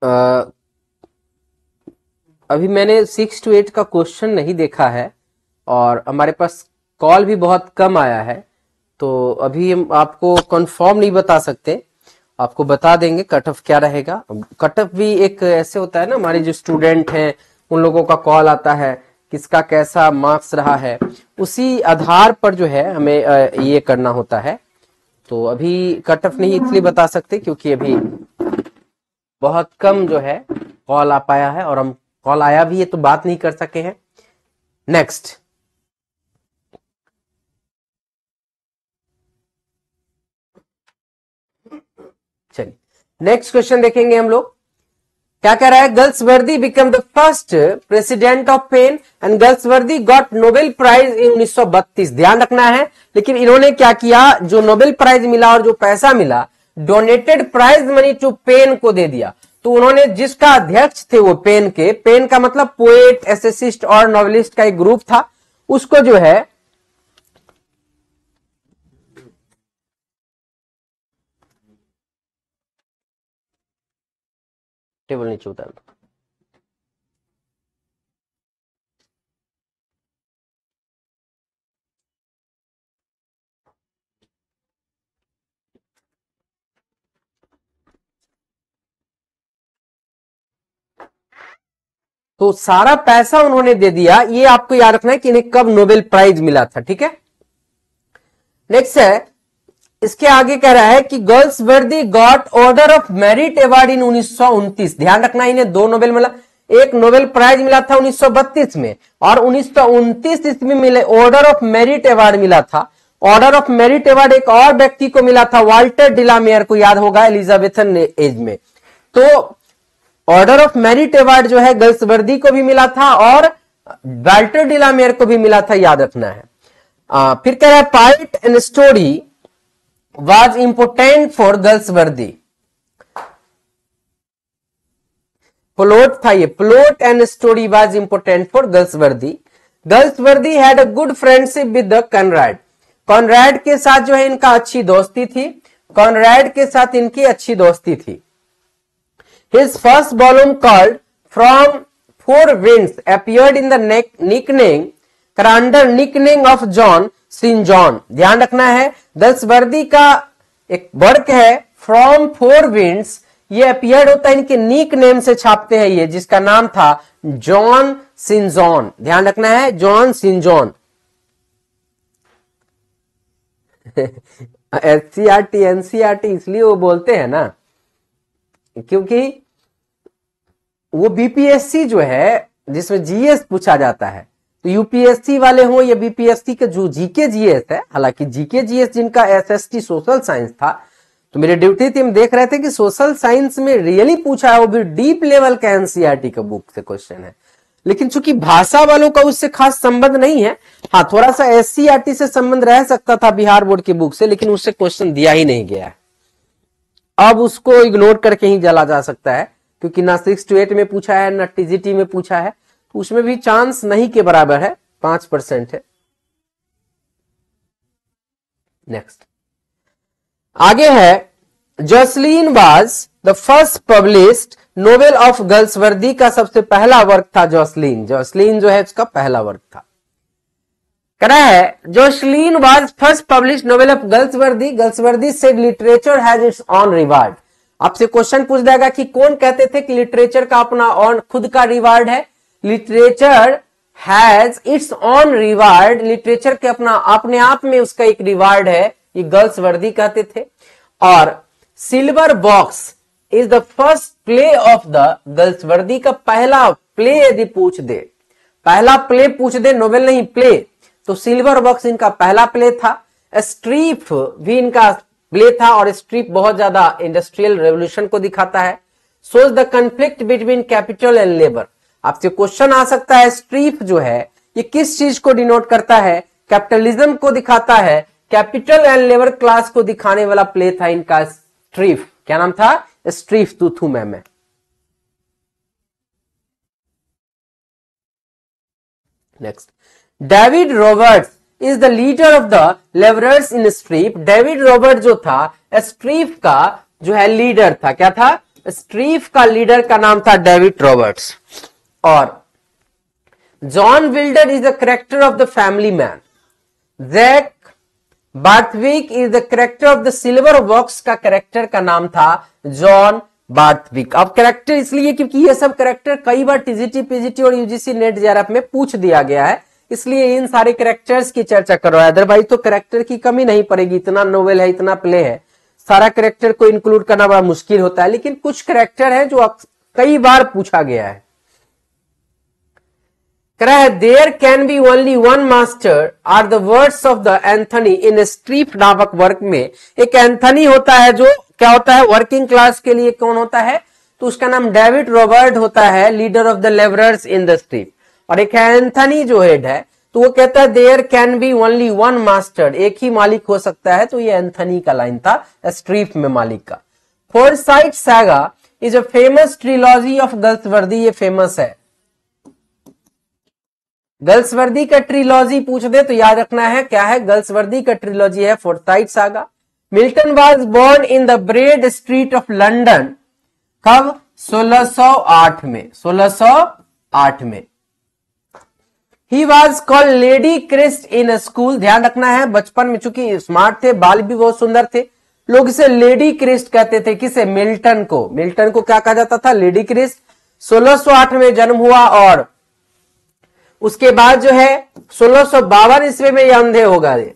बैठे अभी मैंने सिक्स टू एट का क्वेश्चन नहीं देखा है और हमारे पास कॉल भी बहुत कम आया है तो अभी हम आपको कंफर्म नहीं बता सकते। आपको बता देंगे कट ऑफ़ क्या रहेगा। कट ऑफ़ भी एक ऐसे होता है ना, हमारे जो स्टूडेंट हैं, उन लोगों का कॉल आता है, किसका कैसा मार्क्स रहा है, उसी आधार पर जो है हमें ये करना होता है। तो अभी कट ऑफ़ नहीं इसलिए बता सकते क्योंकि अभी बहुत कम जो है कॉल आ पाया है और हम कॉल आया भी है तो बात नहीं कर सके हैं। नेक्स्ट चलिए। नेक्स्ट क्वेश्चन देखेंगे हम लोग। क्या कह रहा है? Galsworthy become the first president of PEN and Galsworthy got Nobel prize in 1932 ध्यान रखना है। लेकिन इन्होंने क्या किया? जो नोबेल प्राइज मिला और जो पैसा मिला donated prize money to PEN को दे दिया। तो उन्होंने जिसका अध्यक्ष थे वो पेन के पेन का मतलब पोएट एसेसिस्ट और नॉवलिस्ट का एक ग्रुप था। उसको जो है टेबल नीचे उतार तो सारा पैसा उन्होंने दे दिया, ये आपको याद रखना है कि इन्हें कब नोबेल प्राइज मिला था, ठीक है? नेक्स्ट है, इसके आगे कह रहा है कि Galsworthy got order of merit award in उन्नीस ध्यान रखना, इन्हें दो नोबेल मिला, एक नोबेल प्राइज मिला था 1932 में, और उन्नीस ईस्वी में ऑर्डर ऑफ़ मेरिट अवार्ड मिला था। ऑर्डर ऑफ़ मेरिट अवार्ड एक और व्यक्ति को मिला था, वाल्टर डिलामेयर, को याद होगा, एलिजाबेथन एज में। तो ऑर्डर ऑफ़ मेरिट अवार्ड जो है गर्ल्स वर्दी को भी मिला था और वाल्टर डिलामेयर को भी मिला था याद रखना है। आ, फिर कह रहा है plot and story was important for Galsworthy plot था ये plot and story was important for Galsworthy Galsworthy had a good friendship with the Conrad Conrad के साथ जो है इनका अच्छी दोस्ती थी। कॉनराड के साथ इनकी अच्छी दोस्ती थी। His first volume called From Four Winds appeared in the nickname under nickname of John St. John. ध्यान रखना है दस वर्दी का एक वर्क है फ्रॉम फोर विंड्स ये अपियर्ड होता है इनके निक नेम से छापते हैं ये, जिसका नाम था जॉन सिंजॉन ध्यान रखना है John Sinjohn S C R T NCERT इसलिए वो बोलते हैं ना, क्योंकि वो बीपीएससी जो है, जिसमें जीएस पूछा जाता है तो यूपीएससी वाले हो या बीपीएससी के जो जीके जीएस है, हालाँकि जीके जीएस जिनका एसएसटी सोशल साइंस था तो मेरे ड्यूटी थी हम देख रहे थे कि सोशल साइंस में रियली पूछा है, वो भी डीप लेवल का एनसीआरटी का बुक से क्वेश्चन है। लेकिन चूँकि भाषा वालों का उससे खास संबंध नहीं है हाँ थोड़ा सा एससीआरटी से संबंध रह सकता था बिहार बोर्ड की बुक से, लेकिन उससे क्वेश्चन दिया ही नहीं गया है। अब उसको इग्नोर करके ही जला जा सकता है। क्योंकि ना सिक्स टू एट में पूछा है, ना टीजीटी में पूछा है तो उसमें भी चांस नहीं के बराबर है, पाँच परसेंट है। नेक्स्ट आगे है, Jocelyn was the first published novel of Galsworthy का सबसे पहला वर्क था जॉसलीन। जॉसलीन जो है, उसका पहला वर्क था। कह रहा है Jocelyn was first publish novel of Galsworthy Galsworthy से literature has its own reward आपसे क्वेश्चन पूछ देगा कि कौन कहते थे कि लिटरेचर का अपना ऑन खुद का रिवार्ड है? Literature has its own reward literature के अपना, अपने आप में उसका एक रिवार्ड है। ये गर्ल्स वर्दी कहते थे। और Silver Box is the first play of the Galsworthy का पहला प्ले यदि पूछ दे। पहला प्ले पूछ दे नोवेल नहीं प्ले तो सिल्वर बॉक्स इनका पहला प्ले था। स्ट्रीप भी इनका प्ले था और स्ट्रीप बहुत ज़्यादा इंडस्ट्रियल रेवोल्यूशन को दिखाता है। Shows the conflict between capital and labour आपसे क्वेश्चन आ सकता है स्ट्रीप जो है, ये किस चीज़ को डिनोट करता है? कैपिटलिज्म को दिखाता है। कैपिटल एंड लेबर क्लास को दिखाने वाला प्ले था इनका स्ट्रीफ क्या नाम था? स्ट्रीफ तू थू ma'am next David Roberts is the leader of the labourers in Strife David Robert जो था स्ट्रीफ का जो है लीडर था, क्या था? स्ट्रीफ का लीडर का नाम था डेविड रॉबर्ट्स और John Wilder is the character of the Family Man Jack Barthwick is the character of the Silver Box का करेक्टर का नाम था जॉन बार्थविक अब करेक्टर इसलिए क्योंकि ये सब करेक्टर कई बार टीजीटी पीजीटी और यूजीसी नेट जेआरएफ में पूछ दिया गया है। इसलिए इन सारे करेक्टर्स की चर्चा कर। अदरवाइज़ तो करेक्टर की कमी नहीं पड़ेगी। इतना नोवेल है, इतना प्ले है। सारा करेक्टर को इंक्लूड करना बड़ा मुश्किल होता है, लेकिन कुछ करेक्टर है जो कई बार पूछा गया है। कह रहा है there can be only one master are the words of the Anthony in Strife नामक वर्क में? एक एंथनी होता है जो क्या होता है? वर्किंग क्लास के लिए कौन होता है? तो उसका नाम डेविड रॉबर्ट होता है leader of the labourers in the Strife और एक एंथनी जो हेड है तो वो कहता है there can be only one master एक ही मालिक हो सकता है। तो ये एंथनी का लाइन था स्ट्रीप में मालिक का। Forsyte saga is a famous trilogy of Galsworthy ये फ़ेमस है। गर्ल्स वर्दी का ट्रिलॉजी पूछ दे तो याद रखना है, क्या है? गर्ल्स वर्दी का ट्रिलॉजी है Forsyte saga Milton was born in the Bread Street of London कब? 1608 में 1608 में। He was called lady Christ in school ध्यान रखना है, बचपन में चूँकि स्मार्ट थे, बाल भी बहुत सुंदर थे। लोग इसे लेडी क्रिस्ट कहते थे, किसे? मिल्टन को। मिल्टन को क्या कहा जाता था? लेडी क्रिस्ट 1608 में जन्म हुआ और उसके बाद जो है, सोलह ईस्वी में ये अंधे हो गए।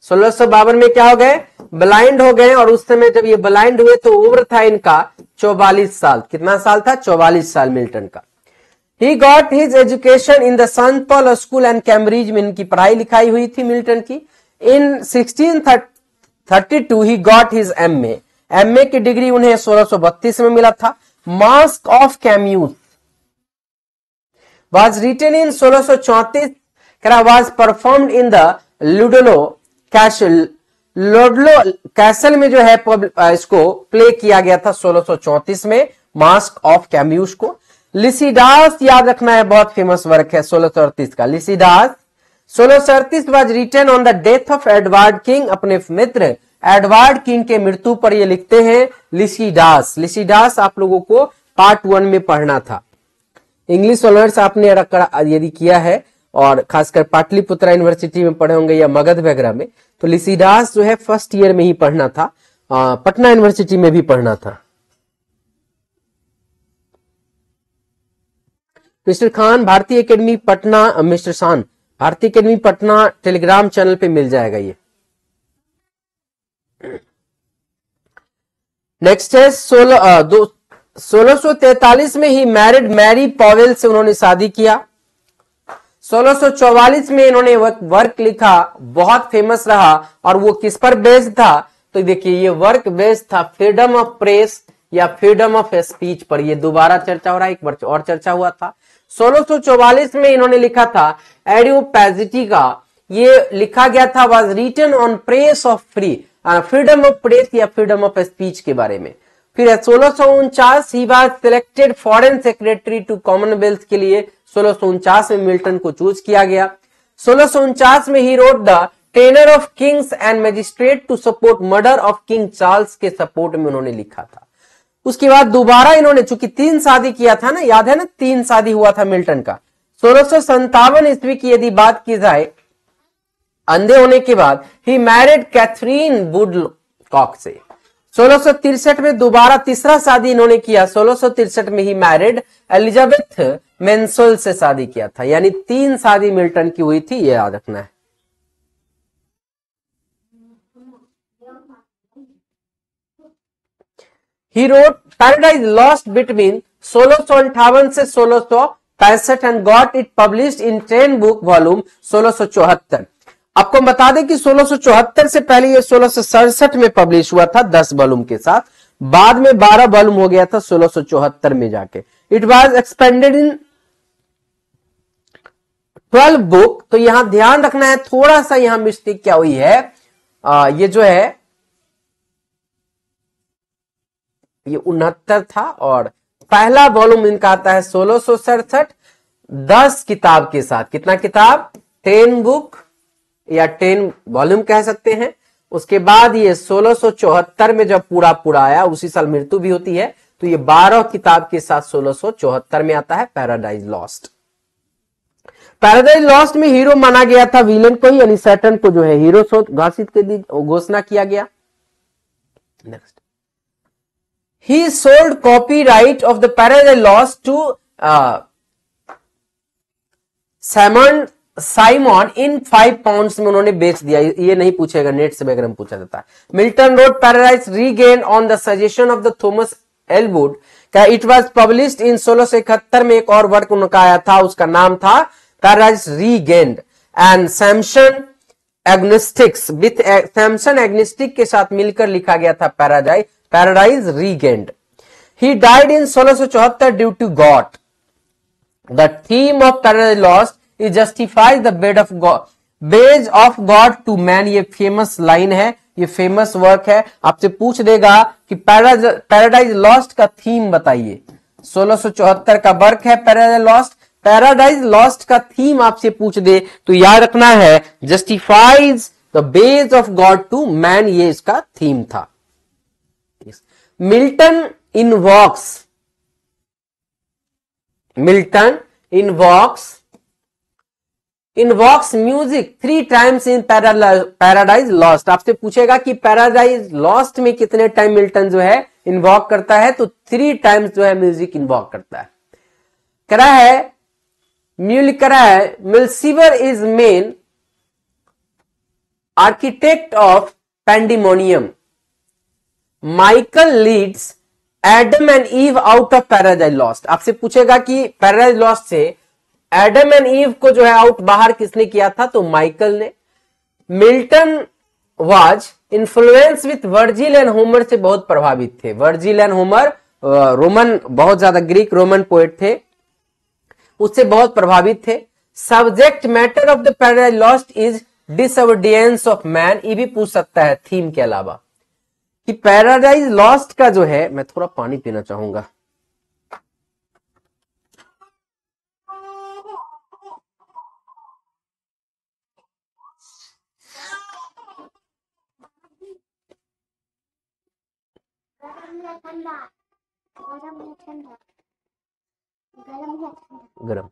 सोलह में क्या हो गए? ब्लाइंड हो गए और उस समय जब ये ब्लाइंड हुए तो उम्र था इनका चौवालीस साल। कितना साल था? चौवालीस साल मिल्टन का। He got his education in the Sant Paul school and Cambridge में इनकी पढ़ाई लिखाई हुई थी मिल्टन की in sixteen thirty two he got his M A M A की डिग्री उन्हें सोलह में मिला था masque of Comus was written in 1634 करा was performed in the Ludlow Castle Ludlow Castle में जो है इसको प्ले किया गया था 1634 में मास्क ऑफ़ कैम्यूस को लिसिडास, याद रखना है, बहुत फ़ेमस वर्क है 1638 का। Lycidas 1638 was written on the death of Edward King अपने मित्र एडवर्ड किंग के मृत्यु पर ये लिखते हैं, लिसिडास। लिसिडास आप लोगों को पार्ट वन में पढ़ना था। इंग्लिश ऑनर्स आपने यदि किया है, और खासकर पाटलिपुत्रा यूनिवर्सिटी में पढ़े होंगे या मगध वगैरह में तो लिसिडास जो है फ़र्स्ट ईयर में ही पढ़ना था पटना यूनिवर्सिटी में भी पढ़ना था। मिस्टर खान, भारतीय एकेडमी, पटना मिस्टर शान। भारतीय एकेडमी, पटना, टेलीग्राम चैनल पे मिल जाएगा ये। नेक्स्ट है सोलह दो 1643 में ही मैरिड मैरी पॉवेल से उन्होंने शादी किया। 1644 में इन्होंने वर्क लिखा, बहुत फ़ेमस रहा, और वो किस पर बेस्ड था? तो देखिए, ये वर्क बेस्ड था फ्रीडम ऑफ़ प्रेस या फ्रीडम ऑफ़ स्पीच पर। ये दोबारा चर्चा हो रहा है, एक बार और चर्चा हुआ था। 1644 में इन्होंने लिखा था, एडियोपैजिटी का। ये लिखा गया था was written on press of free freedom of press या फ्रीडम ऑफ़ स्पीच के बारे में। फिर सोलह सौ उनचास he selected foreign secretary to Commonwealth के लिए। सोलह में मिल्टन को चूज़ किया गया। सोलह में he wrote the tenure of kings and magistrate to support murder of King Charles के सपोर्ट में उन्होंने लिखा था। उसके बाद दोबारा इन्होंने, चूँकि तीन शादी किया था ना, याद है ना, तीन शादी हुआ था मिल्टन का। सोलह ईस्वी की यदि बात की जाए, अंधे होने के बाद he married Catherine Woodcock से 1663 में दोबारा तीसरा शादी इन्होंने किया। सोलह में ही मैरिड एलिजाबेथ मेंसोल से शादी किया था। यानी तीन शादी मिल्टन की हुई थी, ये याद रखना है। He wrote Paradise Lost between सोलह से सोलह पैंसठ and got it published in ten book volume सोलह आपको बता दें कि 1674 से पहले ये सोलह में पब्लिश हुआ था 10 वॉल्यूम के साथ। बाद में 12 वॉल्यूम हो गया था 1674 में जाके। It was expanded in 12 book तो यहाँ ध्यान रखना है थोड़ा सा यहाँ मिस्टेक क्या हुई है? आ, ये जो है ये उनहत्तर था और पहला वॉल्यूम इनका आता है सोलह सो सड़सठ। दस किताब के साथ। कितना किताब? टेन बुक या टेन वॉल्यूम कह सकते हैं। उसके बाद ये 1674 में जब पूरा पूरा आया, उसी साल मृत्यु भी होती है तो ये 12 किताब के साथ 1674 में आता है पैराडाइज लॉस्ट पैराडाइज लॉस्ट में हीरो माना गया था विलन को ही, यानी सैटन को जो है हीरो घोषित घोषणा किया गया। Next he sold copyright of the Paradise Lost to uh, Simon Simon in five pound में उन्होंने बेच दिया। ये नहीं पूछेगा नेट से अगर पूछा जाता है। Milton wrote Paradise Regain on the suggestion of the Thomas Ellwood का इट वाज पब्लिश्ड इन सोलह सौ इकहत्तर में एक और वर्क उनका आया था उसका नाम था Paradise Regained and Samson Agonistes with Samson Agonistes के साथ मिलकर लिखा गया था paradise paradise regained. He died in 1674 due to God. The theme of Paradise Lost is justifies the bed of God. Ways of God to man ये famous line है, ये famous work है आपसे पूछ देगा कि पैराडाइज लॉस्ट का theme बताइए 1674 का वर्क है पैराडाइज लॉस्ट पैराडाइज लॉस्ट का थीम आपसे पूछ दे तो याद रखना है justifies the ways of God to man ये इसका थीम था Milton invokes Milton invokes invokes music three times in Paradise Lost आपसे पूछेगा कि पैराडाइज लॉस्ट में कितने टाइम मिल्टन जो है इन्वॉक करता है तो थ्री टाइम्स जो है म्यूज़िक इन्वॉक करता है। करा है म्यूल करा है Mulciber is main architect of Pandemonium Michael leads Adam and Eve out of Paradise Lost आपसे पूछेगा कि पैराडाइज लॉस्ट से एडम एंड ईव को जो है आउट बाहर किसने किया था? तो माइकल ने। Milton was influence with Virgil and Homer से बहुत प्रभावित थे। वर्जिल एंड होमर रोमन बहुत ज़्यादा ग्रीक रोमन पोएट थे। उससे बहुत प्रभावित थे। Subject matter of the Paradise Lost is disobedience of man ये भी पूछ सकता है थीम के अलावा। कि पैराडाइज लॉस्ट का जो है मैं थोड़ा पानी पीना चाहूँगा। गरम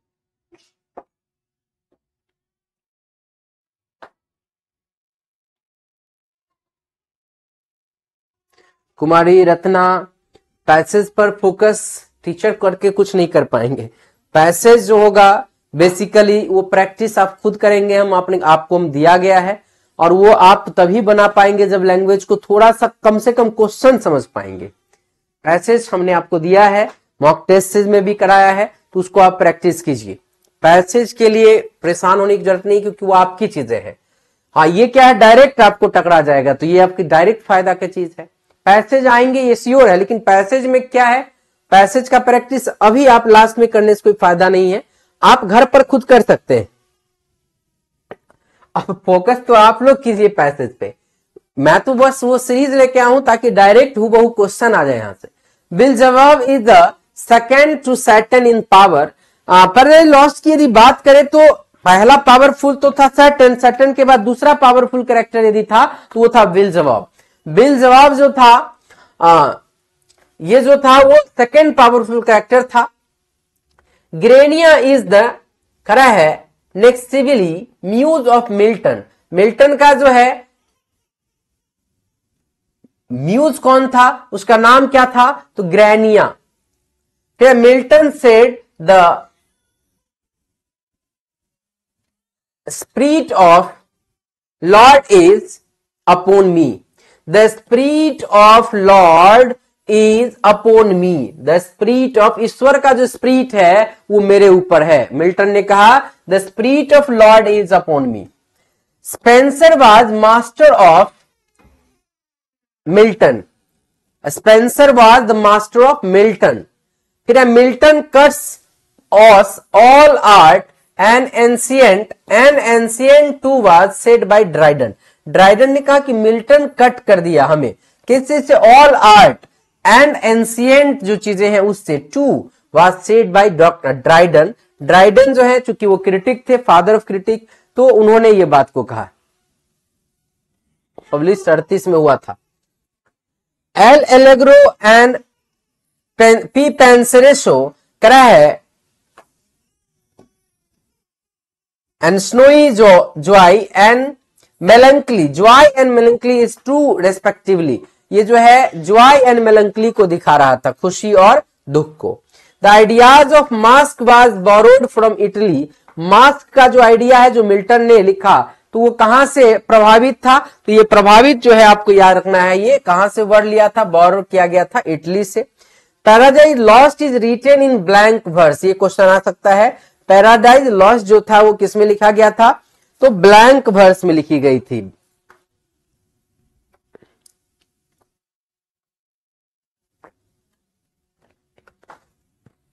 कुमारी रत्ना, पैसेज पर फोकस, टीचर करके कुछ नहीं कर पाएँगे। पैसेज जो होगा बेसिकली वो प्रैक्टिस आप खुद करेंगे, हम अपने, आपको हम दिया गया है, और वो आप तभी बना पाएँगे जब लैंग्वेज को थोड़ा सा कम से कम क्वेश्चन समझ पाएँगे। पैसेज हमने आपको दिया है मॉक टेस्ट में भी कराया है तो उसको आप प्रैक्टिस कीजिए। पैसेज के लिए परेशान होने की ज़रूरत नहीं, क्योंकि वो आपकी चीज़ें हैं। हाँ ये क्या है डायरेक्ट आपको टकरा जाएगा तो ये आपकी डायरेक्ट फ़ायदा की चीज़ है। पैसेज आएँगे, ये श्योर है, लेकिन पैसेज में क्या है? पैसेज का प्रैक्टिस अभी आप लास्ट में करने से कोई फ़ायदा नहीं है। आप घर पर खुद कर सकते हैं। अब फोकस तो आप लोग कीजिए पैसेज पे। मैं तो बस वो सीरीज़ लेके आऊँ ताकि डायरेक्ट हु क्वेश्चन आ जाए यहाँ से। Beelzebub is the second to Satan in power पर लॉस्ट की यदि बात करें तो पहला पावरफुल तो था सेटन सेटन के बाद दूसरा पावरफुल करेक्टर यदि था तो वो था विल जवाब। बिल जवाब जो था आ, ये जो था वो सेकेंड पावरफुल कैरेक्टर था। ग्रेनिया इज़ द खरा है next civilly muse of Milton Milton का जो है म्यूज कौन था? उसका नाम क्या था? तो ग्रैनिया फिर Milton said the spirit of Lord is upon me the spirit of Lord is upon me the spirit of ईश्वर का जो स्प्रीट है वो मेरे ऊपर है मिल्टन ने कहा the spirit of Lord is upon me Spenser was master of Milton Spenser was the master of Milton फिर Milton cuts us all out and ancient and ancient too was said by Dryden Dryden ने कहा कि Milton cut कर दिया हमें। किस चीज़ से? All art and ancient जो चीज़ें हैं उससे। Too was said by doctor Dryden Dryden जो है, चूँकि वो क्रिटिक थे फादर ऑफ़ क्रिटिक तो उन्होंने ये बात को कहा। पब्लिश अड़तीस में हुआ था। L allegro and P Penseroso करा है एंड स्नोई जो joy and melancholy joy and melancholy is true respectively ये जो है ज्वाई एंड मेलंकली को दिखा रहा था, खुशी और दुख को। The ideas of masque was borrowed from Italy masque का जो आइडिया है, जो मिल्टन ने लिखा तो वो कहाँ से प्रभावित था? तो ये प्रभावित जो है, आपको याद रखना है, ये कहाँ से वर्ड लिया था? बोरो किया गया था इटली से। Paradise Lost is written in blank verse ये क्वेश्चन आ सकता है। पैराडाइज लॉस्ट जो था, वो किसमें लिखा गया था? तो ब्लैंक वर्स में लिखी गई थी।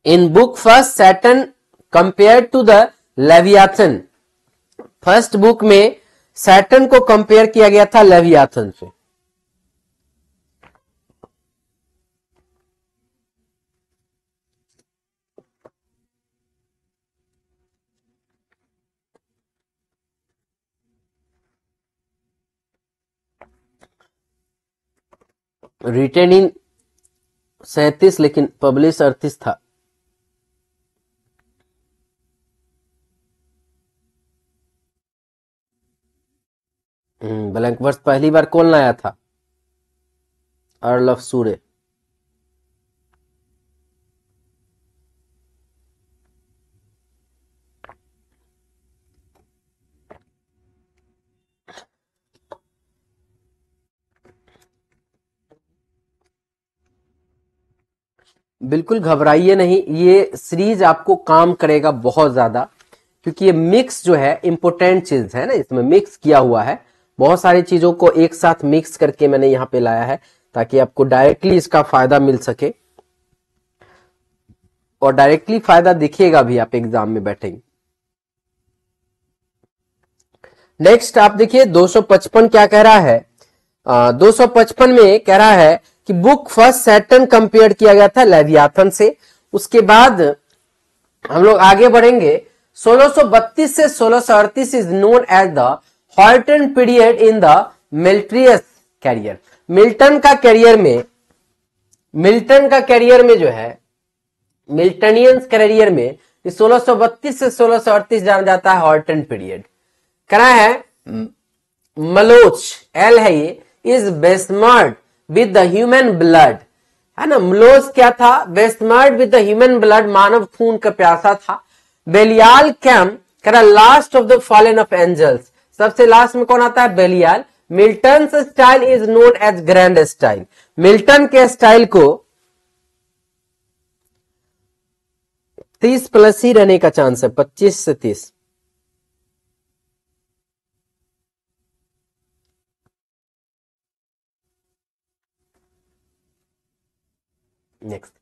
In book first Satan compare to the Leviathan. First book में सैटन को कंपेयर किया गया था लेवियाथन से। रिटेन इन सैतीस, लेकिन पब्लिश अड़तीस था। ब्लैंक वर्ष पहली बार कौन लाया था। अर्ल ऑफ़ सूर्य बिल्कुल घबराइए नहीं ये सीरीज़ आपको काम करेगा बहुत ज़्यादा क्योंकि ये मिक्स जो है इंपोर्टेंट चीज़ है ना इसमें मिक्स किया हुआ है। बहुत सारी चीज़ों को एक साथ मिक्स करके मैंने यहाँ पे लाया है ताकि आपको डायरेक्टली इसका फ़ायदा मिल सके। और डायरेक्टली फ़ायदा दिखेगा भी आप एग्ज़ाम में बैठेंगे। नेक्स्ट आप देखिए 255 क्या कह रहा है? आ, 255 में कह रहा है कि बुक फ़र्स्ट सैटन कंपेयर किया गया था लेवियाथन से। उसके बाद हम लोग आगे बढ़ेंगे। 1632 से 1638 is known as the Horton period in the Milton's career Milton का कैरियर में मिल्टन का कैरियर में जो है मिल्टनियंस कैरियर में 1632 से 1638 जाना जाता है हॉल्टन पीरियड करा है? मलोच एल है ये is besmeared with the human blood है ना? मलोच क्या था? Besmeared with the human blood मानव खून का प्यासा था। बेलियाल कैम करा last of the fallen of angels सबसे लास्ट में कौन आता है? Belial. Milton style is known as grand style. Milton के स्टाइल को तीस प्लस ही रहने का चांस है, पच्चीस से तीस। नेक्स्ट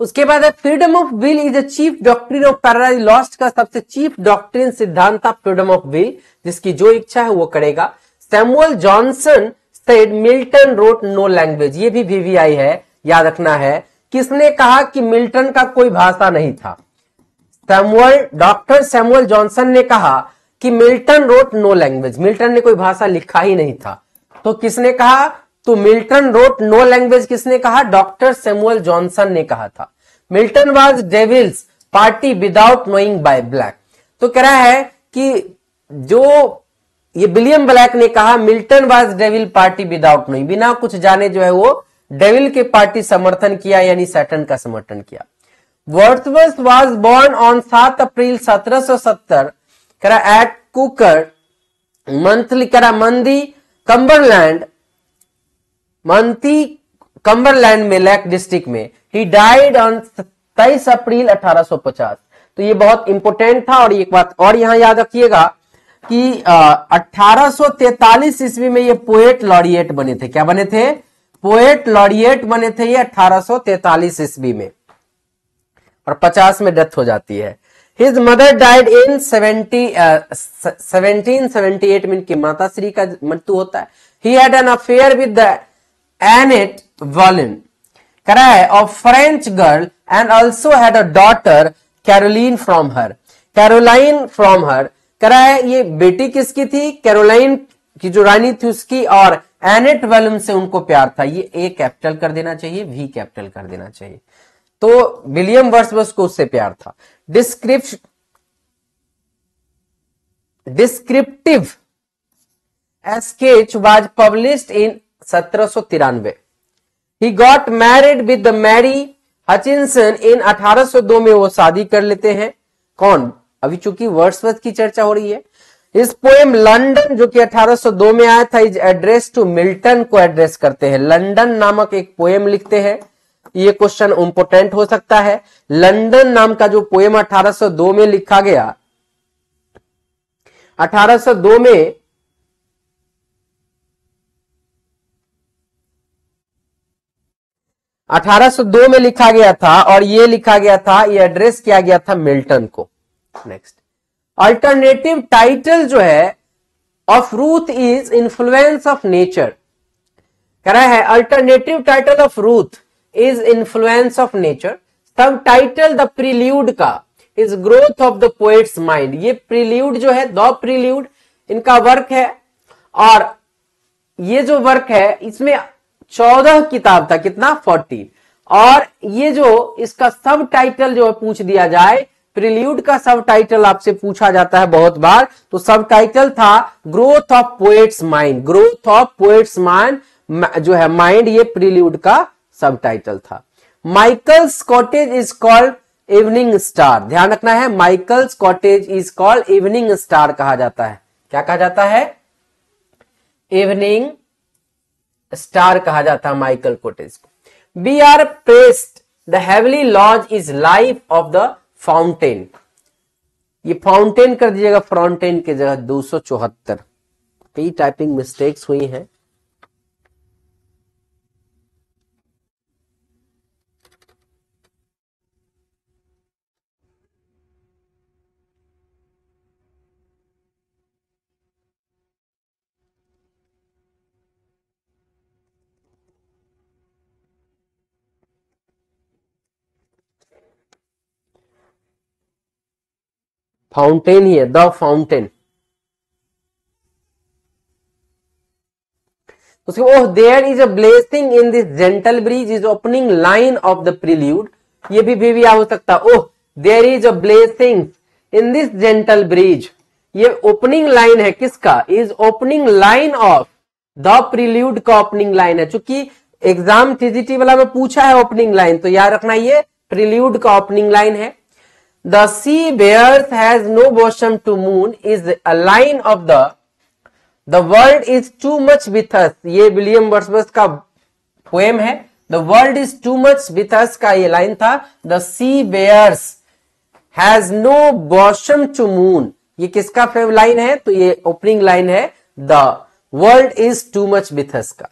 उसके बाद है freedom of will is a chief doctrine of Paradise Lost का सबसे चीफ डॉक्ट्रिन सिद्धांत था फ्रीडम ऑफ़ विल जिसकी जो इच्छा है वो करेगा। Samuel Johnson said Milton wrote no language ये भी वीवीआई है, याद रखना है। किसने कहा कि मिल्टन का कोई भाषा नहीं था? सैमुअल डॉक्टर सैमुअल जॉनसन ने कहा कि Milton wrote no language Milton ने कोई भाषा लिखा ही नहीं था। तो किसने कहा? तो मिल्टन रोट नो लैंग्वेज किसने कहा? डॉक्टर सेमुअल जॉनसन ने कहा था। Milton was devil's party without knowing by Blake तो कह रहा है कि जो ये विलियम ब्लैक ने कहा, Milton was devil party without knowing बिना कुछ जाने जो है वो डेविल के पार्टी समर्थन किया, यानी सैटन का समर्थन किया। वर्थवर्थ वाज बोर्न ऑन सात अप्रैल 1770 करा एट कुकर मंथली करा मंदी कंबरलैंड मंथी कंबरलैंड में लैक डिस्ट्रिक्ट में ही डाइड ऑन 23 अप्रैल 1850 तो ये बहुत इंपोर्टेंट था और एक बात और यहाँ याद रखिएगा कि अठारह सो ईस्वी में ये पोएट लॉरिएट बने थे। क्या बने थे? पोएट लॉरिएट बने थे ये अठारह ईस्वी में। और 50 में डेथ हो जाती है। His mother died in seventeen seventy eight में इनकी माता श्री का मृत्यु होता है। He had an affair with Annette Vallon है of French girl and also a daughter Caroline from her Caroline from her करा है ये बेटी किसकी थी? कैरोलाइन की जो रानी थी उसकी और एनेट वेलम से उनको प्यार था। ये ए कैपिटल कर देना चाहिए वी कैपिटल कर देना चाहिए। तो विलियम वर्स वर्सवर्थ को उससे प्यार था। Description descriptive sketch was published in सत्रह तिरानवे। He got married with Mary Hutchinson in 1802 में वो शादी कर लेते हैं। कौन? अभी चूँकि वर्ड्सवर्थ की चर्चा हो रही है। इस पोएम लंदन, जो कि 1802 में आया था इज़ एड्रेस टू मिल्टन को एड्रेस करते हैं। लंदन नामक एक पोएम लिखते हैं। ये क्वेश्चन इंपोर्टेंट हो सकता है। लंदन नाम का जो पोएम 1802 में लिखा गया 1802 में अठारह में लिखा गया था और ये लिखा गया था, ये एड्रेस किया गया था मिल्टन को। नेक्स्ट अल्टरनेटिव टाइटल जो है of Ruth is influence of nature कह रहा है alternative title of Ruth is influence of nature subtitle the prelude का is growth of the poet's mind ये प्रील्यूड जो है द प्रील्यूड इनका वर्क है। और ये जो वर्क है, इसमें चौदह किताब था, कितना? फोर्टीन। और ये जो इसका सब टाइटल जो है पूछ दिया जाए प्रिल्यूड का सब टाइटल आपसे पूछा जाता है बहुत बार तो सब टाइटल था growth of poet's mind growth of poet's mind जो है माइंड ये प्रिल्यूड का सब टाइटल था। Michael's cottage is called evening star ध्यान रखना है Michael's cottage is called evening star कहा जाता है। क्या कहा जाता है? इवनिंग स्टार कहा जाता है माइकल कोटेज को। Be are pressed the heavily laws is life of the fountain ये फाउंटेन कर दीजिएगा फाउंटेन की जगह दो सौ चौहत्तर। कई टाइपिंग मिस्टेक्स हुई हैं। फाउंटेन ही है द फाउंटेन उसके ओह there is a blessing in this gentle breeze is opening line of the Prelude ये भी भी, हो सकता ओह there is a blessing in this gentle breeze ये ओपनिंग लाइन है किसका? Is opening line of the Prelude का ओपनिंग लाइन है। चूँकि एग्ज़ाम टीजीटी वाला में पूछा है ओपनिंग लाइन तो याद रखना ये प्रिल्यूड का ओपनिंग लाइन है। The sea bears has no bosom to moon is a line of the the world is too much with us ये विलियम वर्सवर्थ का फोएम है। The world is too much with us का ये line था। The sea bears has no bosom to moon ये किसका few line है? तो ये ओपनिंग लाइन है। The world is too much with का।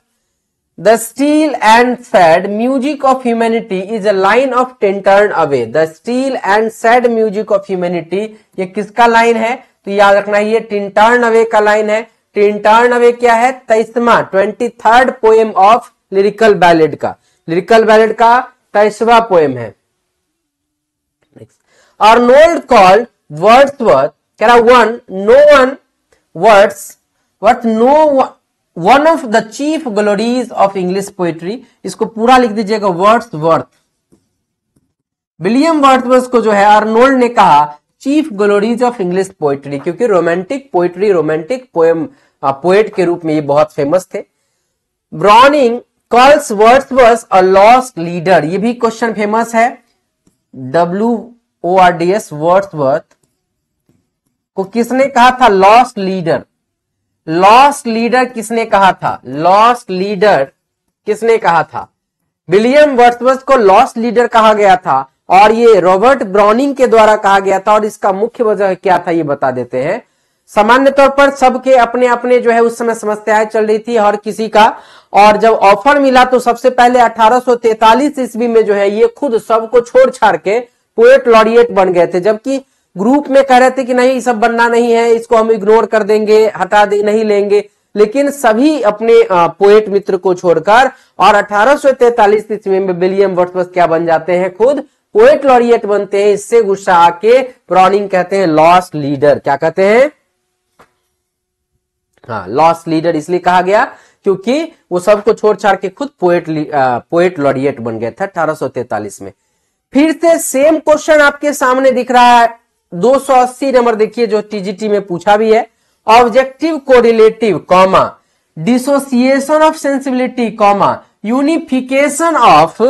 The still and sad music of humanity is a line of ten turn away. The still and sad music of humanity, ये किसका line है? तो याद रखना ये टिन टर्न अवे का line है। टिन टर्न अवे क्या है? तेईसवा twenty third poem of Lyrical Ballad का। लिरिकल बैलेड का तेईसवा पोएम है। अर्नोल्ड कॉल्ड वर्ड्स वर्थ कह रहा one no one Wordsworth no one of the chief glories of English poetry इसको पूरा लिख दीजिएगा वर्ड्स वर्थ विलियम वर्थ को जो है अर्नोल्ड ने कहा chief glories of English poetry क्योंकि romantic poetry romantic poem poet के रूप में ये बहुत फ़ेमस थे। Browning calls Wordsworth a lost leader ये भी क्वेश्चन फ़ेमस है। W O R D S Wordsworth को किसने कहा था? लॉस्ट लीडर लॉस्ट लीडर किसने कहा था? लॉस्ट लीडर किसने कहा था? विलियम वर्ड्सवर्थ को लॉस्ट लीडर कहा गया था और ये रॉबर्ट ब्राउनिंग के द्वारा कहा गया था और इसका मुख्य वजह क्या था ये बता देते हैं। सामान्य तौर पर सबके अपने अपने जो है उस समय समस्याएँ चल रही थी हर किसी का और जब ऑफ़र मिला तो सबसे पहले 1843 ईस्वी में जो है ये खुद सबको छोड़ छाड़ के पोएट लॉरिएट बन गए थे। जबकि ग्रुप में कह रहे थे कि नहीं, सब बनना नहीं है, इसको हम इग्नोर कर देंगे, हटा दे, नहीं लेंगे। लेकिन सभी अपने पोएट मित्र को छोड़कर और 1843 ईस्वी में विलियम वर्ड्सवर्थ क्या बन जाते हैं? खुद पोएट लॉरिएट बनते हैं, इससे गुस्सा आके ब्रॉनिंग कहते हैं लॉस्ट लीडर क्या कहते हैं? हाँ लॉस्ट लीडर इसलिए कहा गया क्योंकि वो सबको छोड़ छाड़ के खुद पोएट पोएट लॉरिएट बन गया था 1843 में। फिर से सेम क्वेश्चन आपके सामने दिख रहा है। 280 नंबर देखिए, जो टीजीटी में पूछा भी है। Objective correlative comma dissociation of sensibility comma unification of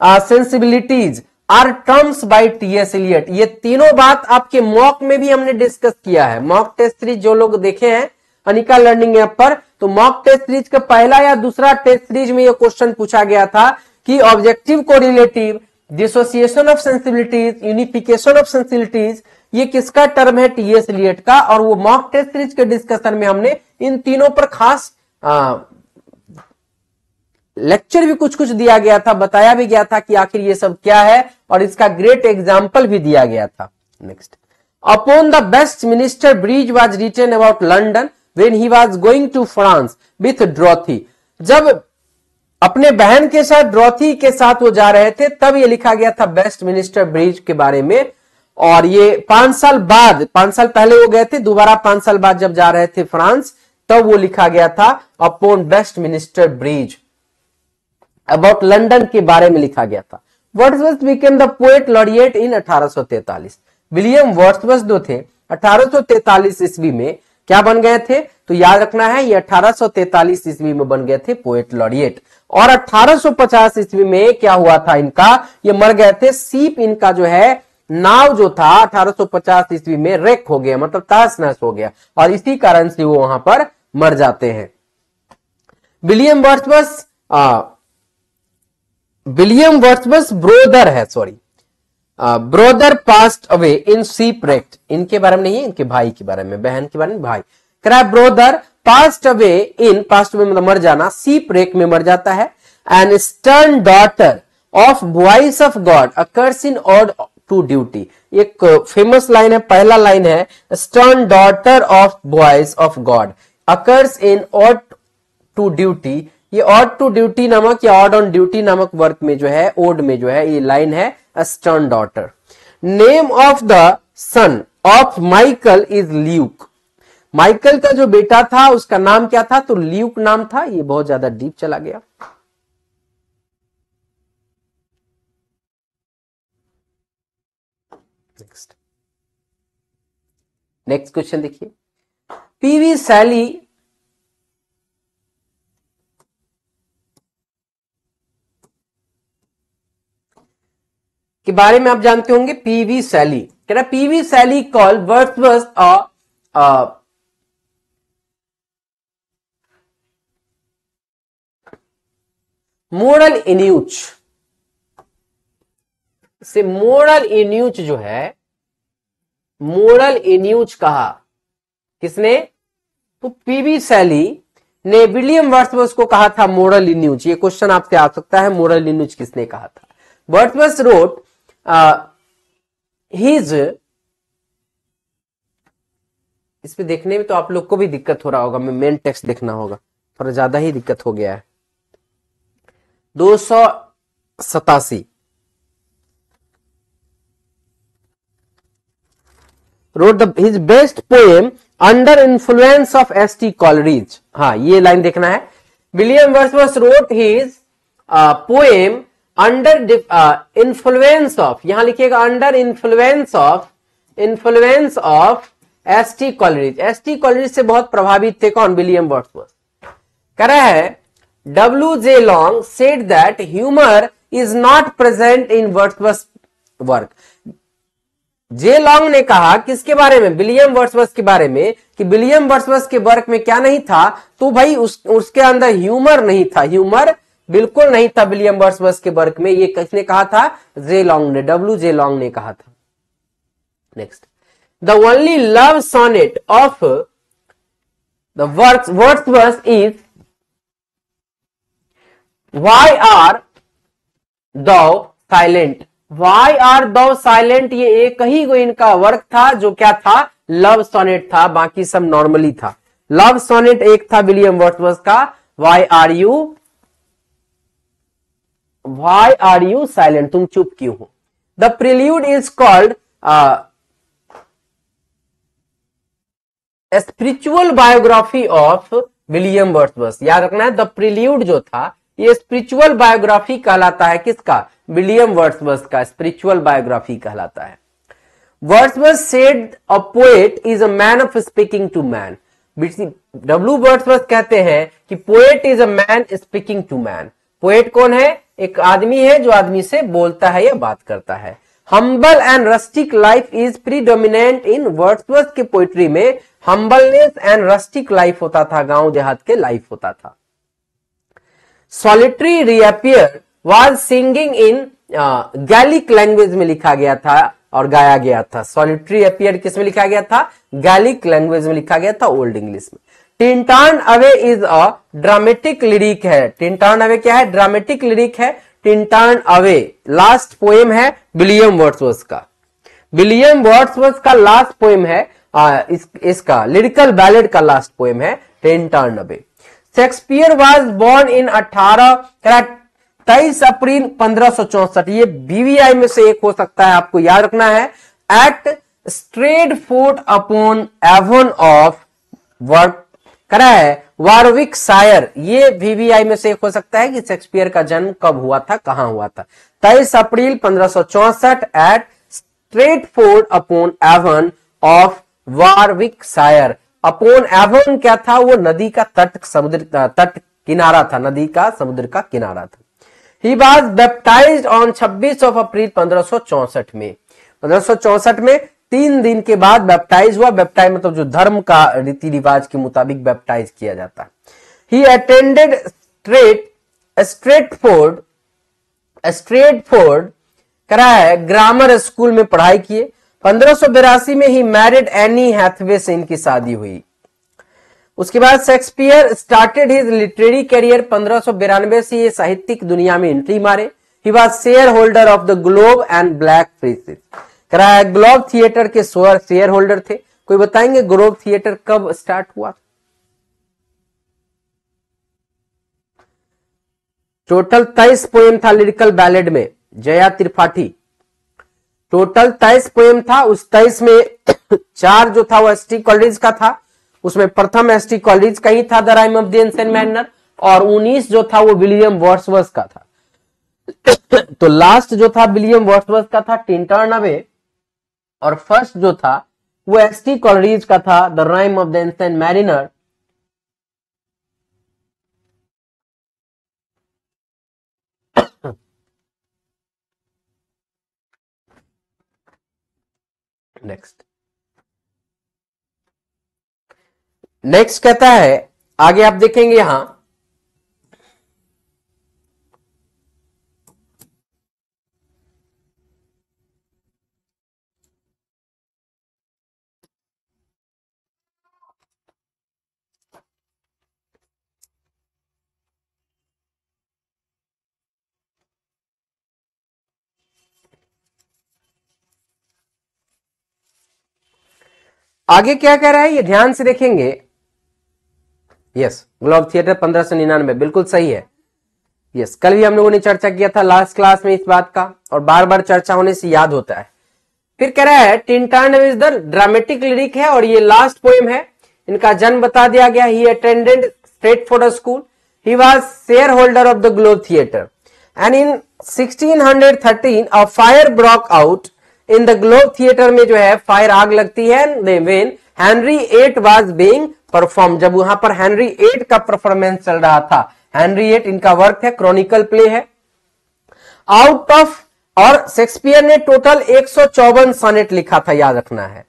sensibilities are terms by TS Eliot ये तीनों बात आपके मॉक में भी हमने डिस्कस किया है। मॉक टेस्ट सीरीज़ जो लोग देखे हैं, अनिका लर्निंग ऐप पर तो मॉक टेस्ट सीरीज़ का पहला या दूसरा टेस्ट सीरीज़ में ये क्वेश्चन पूछा गया था कि objective correlative dissociation of sensibilities unification of sensibilities ये किसका टर्म है टीएस लियट का? और वो मॉक टेस्ट सीरीज़ के डिस्कशन में हमने इन तीनों पर खास लेक्चर भी कुछ कुछ दिया गया था, बताया भी गया था कि आखिर ये सब क्या है और इसका ग्रेट एग्ज़ाम्पल भी दिया गया था। Next upon the Westminster bridge was written about London when he was going to France with Dorothy जब अपने बहन के साथ ड्रॉथी के साथ वो जा रहे थे, तब ये लिखा गया था बेस्ट मिनिस्टर ब्रिज के बारे में। और ये पाँच साल बाद, पाँच साल पहले वो गए थे, दोबारा पाँच साल बाद जब जा रहे थे फ्रांस, तब वो लिखा गया था, upon Westminster bridge. About London के बारे में लिखा गया था। Wordsworth became the poet laureate in 1843 William Wordsworth जो थे 1843 ईस्वी में क्या बन गए थे? तो याद रखना है, ये 1843 ईस्वी में बन गए थे पोएट लॉरिएट। और 1850 ईस्वी में क्या हुआ था इनका? ये मर गए थे, सीप इनका जो है नाव जो था 1850 ईस्वी में रेक हो गया मतलब ताश नश हो गया, और इसी कारण से वो वहाँ पर मर जाते हैं। विलियम वर्चबस विलियम वर्चबस ब्रोदर है sorry brother passed away in shipwreck इनके बारे में नहीं है, इनके भाई के बारे में, बहन के बारे में, भाई। करा brother passed away in passed away मतलब मर जाना सीप रेक में मर जाता है। And stern daughter of voice of God occurs in ode to duty एक फ़ेमस लाइन है, पहला लाइन है stern daughter of boys of God occurs in ode to duty ये ऑड टू ड्यूटी नामक या ऑड ऑन ड्यूटी नामक work में जो है ओड में जो है, ये लाइन है stern daughter name of the son of Michael is Luke Michael का जो बेटा था, उसका नाम क्या था? तो ल्यूक नाम था, ये बहुत ज़्यादा डीप चला गया। नेक्स्ट क्वेश्चन देखिए। पीवी सैली के बारे में आप जानते होंगे पीवी सैली कह रहा PV Sally call worth a moral eunuch से मोरल इन्यूच जो है मोरल इन्यूच कहा। किसने? तो पीवी सैली ने विलियम वर्थवर्स को कहा था मोरल इन्यूच ये क्वेश्चन आपसे आ सकता है, मोरल इन्यूच किसने कहा था? वर्थवर्स रोट हिज इस पे देखने में तो आप लोग को भी दिक्कत हो रहा होगा, मैं मेन टेक्स्ट देखना होगा, थोड़ा ज़्यादा ही दिक्कत हो गया है। दो सौ सतासी। Wrote the his best poem under influence of S.T. Coleridge. हाँ ये लाइन देखना है William Wordsworth wrote his uh, poem under influence of यहाँ लिखिएगा under influence of influence of S T Coleridge S T Coleridge से बहुत प्रभावित थे कौन विलियम वर्ड्सवर्थ कह रहा है W J Long said that humour is not present in Wordsworth work J Long ने कहा किसके बारे में? विलियम वर्ड्सवर्थ के बारे में कि विलियम वर्ड्सवर्थ के वर्क में क्या नहीं था? तो भाई उस, उसके अंदर ह्यूमर नहीं था। ह्यूमर बिल्कुल नहीं था विलियम वर्ड्सवर्थ के वर्क में। ये किसने कहा था? जे लॉन्ग ने डब्ल्यू जे लॉन्ग ने कहा था। Next the only love sonnet of the work Wordsworth is why are thou silent why are thou silent ये एक ही को इनका वर्क था, जो क्या था? लव सोनेट था, बाकी सब नॉर्मली था। लव सोनेट एक था विलियम वर्ड्सवर्थ का। Why are you why are you silent तुम चुप क्यों हो? The prelude is called spiritual biography of William Wordsworth याद रखना है द प्रिल्यूड जो था ये स्पिरिचुअल बायोग्राफी कहलाता है किसका? विलियम वर्ड्सवर्थ का स्पिरिचुअल बायोग्राफी कहलाता है। Wordsworth said a poet is a man of speaking to man W Wordsworth कहते हैं कि poet is a man speaking to man poet कौन है? एक आदमी है जो आदमी से बोलता है या बात करता है। Humble and rustic life is predominant in Wordsworth के पोइट्री में। हम्बलनेस एंड रस्टिक लाइफ होता था गाँव देहात के लाइफ होता था। Solitary reaper was singing in Gaelic language में लिखा गया था और गाया गया था। सॉलिटरी अपियर किसमें लिखा गया था? गैलिक लैंग्वेज में लिखा गया था ओल्ड इंग्लिश में। Tintern Abbey is a dramatic lyric है। टिंटान अवे क्या है? ड्रामेटिक लिरिक है। टिंटान अवे लास्ट पोएम है विलियम वर्ड्सवर्थ का। विलियम वर्ड्सवर्थ का लास्ट पोएम है आ, इस, इसका लिरिकल बैलेड का लास्ट पोएम है Tintern Abbey Shakespeare was born in 18 तेईस अप्रैल पंद्रह ये बीवीआई में से एक हो सकता है, आपको याद रखना है। At Stratford upon Avon of work करा है वारविक सायर ये वीवीआई में से एक हो सकता है कि शेक्सपियर का जन्म कब हुआ था, कहाँ हुआ था। तेईस अप्रैल पंद्रह at Stratford upon Avon of Warwickshire upon Avon क्या था? वो नदी का तट, समुद्र तट किनारा था, नदी का, समुद्र का किनारा था। He was baptised on 26 of April पंद्रह में। पंद्रह में तीन दिन के बाद बैप्टाइज हुआ। बैप्टाइज मतलब जो धर्म का रीति रिवाज के मुताबिक बैप्टाइज किया जाता। है he attended Strat Stratford Stratford करा है ग्रामर स्कूल में पढ़ाई किए। पंद्रह में ही मैरिड एनी हैथवे से इनकी शादी हुई। उसके बाद Shakespeare started his literary career पंद्रह से ये साहित्यिक दुनिया में एंट्री मारे। He was share holder of the Globe and Blackfriars कराया ग्लोब थिएटर के शेयर होल्डर थे। कोई बताएँगे ग्लोब थिएटर कब स्टार्ट हुआ? टोटल तेईस पोएम था लिरिकल बैलेड में। जया त्रिपाठी। टोटल तेईस पोएम था, उस तेईस में <coughs> चार जो था वो एस टी कॉलेज का था, उसमें प्रथम एस टी कॉलेज का ही था the rime of the mariner, और 19 जो था वो विलियम वर्ड्सवर्थ का था। <coughs> तो लास्ट जो था विलियम वर्ड्सवर्थ का था टिंटर्नवे और फ़र्स्ट जो था वो एस टी कॉलेज का था, the rime of the ancient mariner next next कहता है आगे आप देखेंगे यहाँ आगे क्या कह रहा है? ये ध्यान से देखेंगे। यस ग्लोब थिएटर पंद्रह सौ निन्यानवे, बिल्कुल सही है। यस कल भी हम लोगों ने चर्चा किया था लास्ट क्लास में इस बात का, और बार बार चर्चा होने से याद होता है। फिर कह रहा है Tintern is the dramatic lyric है, और ये लास्ट पोएम है। इनका जन्म बता दिया गया he attended Stratford school he was share holder of the Globe theatre and in 1613 a fire broke out in the Globe theatre में जो है, फायर आग लगती है when Henry eight was being perform जब वहाँ पर हैनरी एट का परफॉर्मेंस चल रहा था। हैनरी एट इनका वर्क है क्रॉनिकल प्ले है। आउट ऑफ़ और शेक्सपियर ने टोटल एक सोनेट लिखा था, याद रखना है।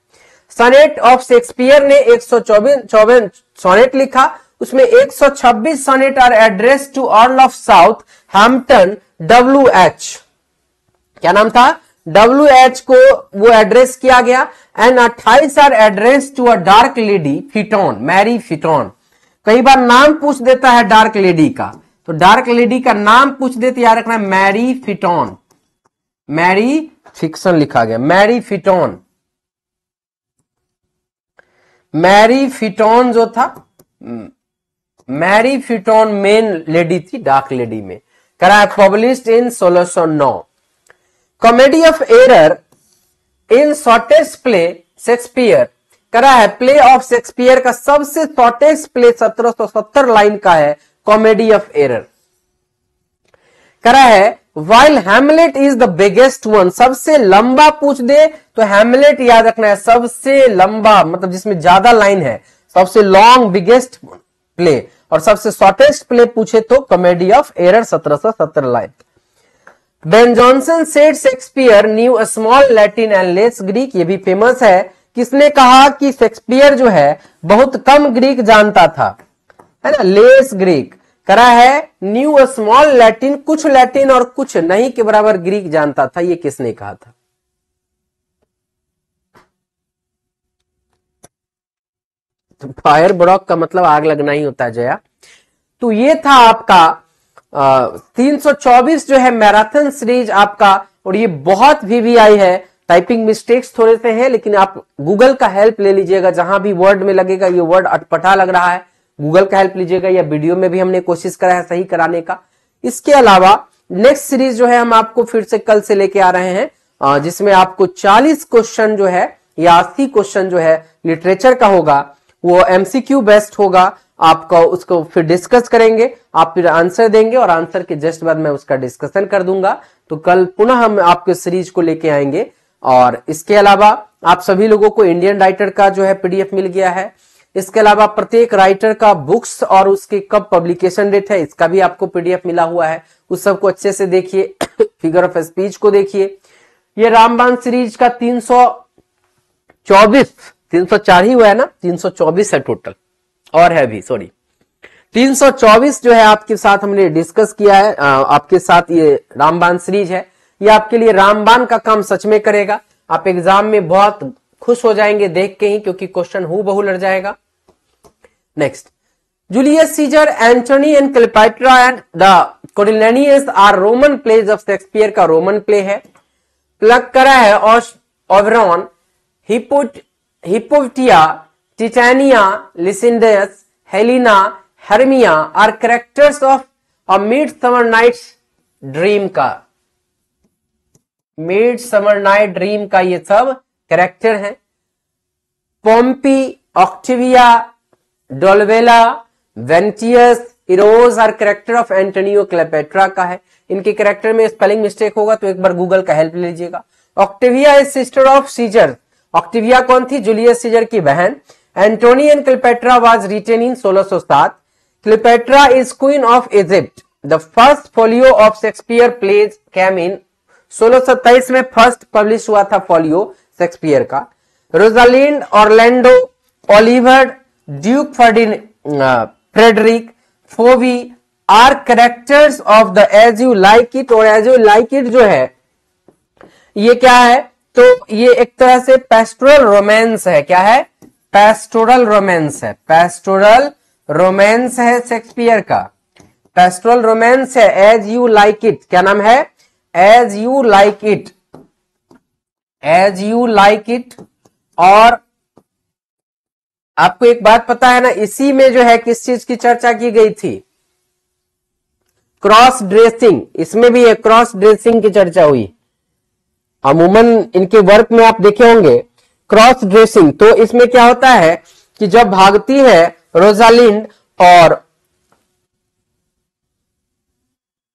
सनेट ऑफ़ शेक्सपियर ने एक सोनेट लिखा। उसमें 126 sonnet are address to Earl of Southampton W H क्या नाम था? डब्ल्यू एच को वो एड्रेस किया गया एंड अट्ठाईस are address to a dark lady Fitton Mary Fitton कई बार नाम पूछ देता है डार्क लेडी का। तो डार्क लेडी का नाम पूछ देते, याद रखना मैरी फिटोन मैरी फिक्सन लिखा गया। मैरी फिटोन मैरी फिटोन जो था मैरी फिटोन मेन लेडी थी डार्क लेडी में। करा पब्लिश इन सोलह सौ नौ। Comedy of error in shortest play Shakespeare करा है प्ले ऑफ़ शेक्सपियर का सबसे शॉर्टेस्ट प्ले 1770 लाइन का है कॉमेडी ऑफ़ एरर करा है while Hamlet is the biggest one सबसे लंबा पूछ दे तो हैमलेट याद रखना है, सबसे लंबा मतलब जिसमें ज़्यादा लाइन है, सबसे लॉन्ग बिगेस्ट प्ले और सबसे शॉर्टेस्ट प्ले पूछे तो comedy of error 1770 line Ben Jonson said Shakespeare knew a small Latin and less Greek ये भी फ़ेमस है, किसने कहा कि शेक्सपियर जो है, बहुत कम ग्रीक जानता था? है ना? लेस ग्रीक करा है न्यू अ स्मॉल लैटिन कुछ लैटिन और कुछ नहीं के बराबर ग्रीक जानता था, ये किसने कहा था? तो फायर ब्रॉक का मतलब आग लगना ही होता है, जया। तो ये था आपका तीन सौ चौबीस जो है मैराथन सीरीज़ आपका, और ये बहुत वीवीआई है। टाइपिंग मिस्टेक्स थोड़े से हैं, लेकिन आप गूगल का हेल्प ले लीजिएगा, जहाँ भी वर्ड में लगेगा, ये वर्ड अटपटा लग रहा है। गूगल का हेल्प लीजिएगा, या वीडियो में भी हमने कोशिश करा है सही कराने का। इसके अलावा नेक्स्ट सीरीज़ जो है, हम आपको फिर से कल से लेके आ रहे हैं जिसमें आपको 40 क्वेश्चन जो है, या 80 क्वेश्चन जो है लिटरेचर का होगा। वो एमसीक्यू बेस्ट होगा। आपका उसको फिर डिस्कस करेंगे, आप फिर आंसर देंगे और आंसर के जस्ट बाद मैं उसका डिस्कशन कर दूँगा। तो कल पुनः हम आपके सीरीज़ को लेके आएँगे और इसके अलावा आप सभी लोगों को इंडियन राइटर का जो है पीडीएफ मिल गया है। इसके अलावा प्रत्येक राइटर का बुक्स और उसके कब पब्लिकेशन डेट है, इसका भी आपको पीडीएफ मिला हुआ है। उस सबको अच्छे से देखिए फिगर ऑफ़ स्पीच को देखिए। ये रामबान सीरीज़ का तीन सौ चौबीस, तीन सौ चार ही हुआ है ना? तीन सौ चौबीस है टोटल और है भी सॉरी 324 जो है आपके साथ हमने डिस्कस किया है आपके साथ ये रामबान सीरीज़ है। ये आपके लिए रामबान का काम सच में करेगा। आप एग्ज़ाम में बहुत खुश हो जाएँगे देख के ही, क्योंकि क्वेश्चन हु बहु लड़ जाएगा। Next Julius Caesar Antony and Cleopatra and the Coriolanus are Roman plays of Shakespeare का रोमन प्ले है। प्लग करा है Oberon Hippo Hippolyta Lysander Helena Hermia are characters of a midsummer night dream का। Summer night dream का ये सब character है। Pompey Octavia Dolabella Ventidius Eros are character of Antonio Cleopatra का है। इनके करेक्टर में स्पेलिंग मिस्टेक होगा तो एक बार गूगल का हेल्प लीजिएगा। Octavia is sister of Caesar Octavia कौन थी? जूलियस सीजर की बहन। And Cleopatra was written in 1607 Cleopatra is queen of Egypt the first folio of Shakespeare plays came in सोलह में फ़र्स्ट पब्लिश हुआ था फोलियो शेक्सपियर का। Rosalind Orlando Oliver Duke Ferdinand Frederick Phoebe are characters of the as you like it और as you like it जो है, ये क्या है? तो ये एक तरह से पेस्टोरल रोमांस है। क्या है? पेस्टोरल रोमांस है। पेस्टोरल रोमांस है शेक्सपियर का। पेस्टोरल रोमांस है एज यू लाइक इट क्या नाम है? As you like it as you like it और आपको एक बात पता है ना, इसी में जो है किस चीज़ की चर्चा की गई थी? क्रॉस ड्रेसिंग इसमें भी क्रॉस ड्रेसिंग की चर्चा हुई। अमूमन इनके वर्क में आप देखे होंगे। Cross dressing. तो इसमें क्या होता है कि जब भागती है रोजालिंड और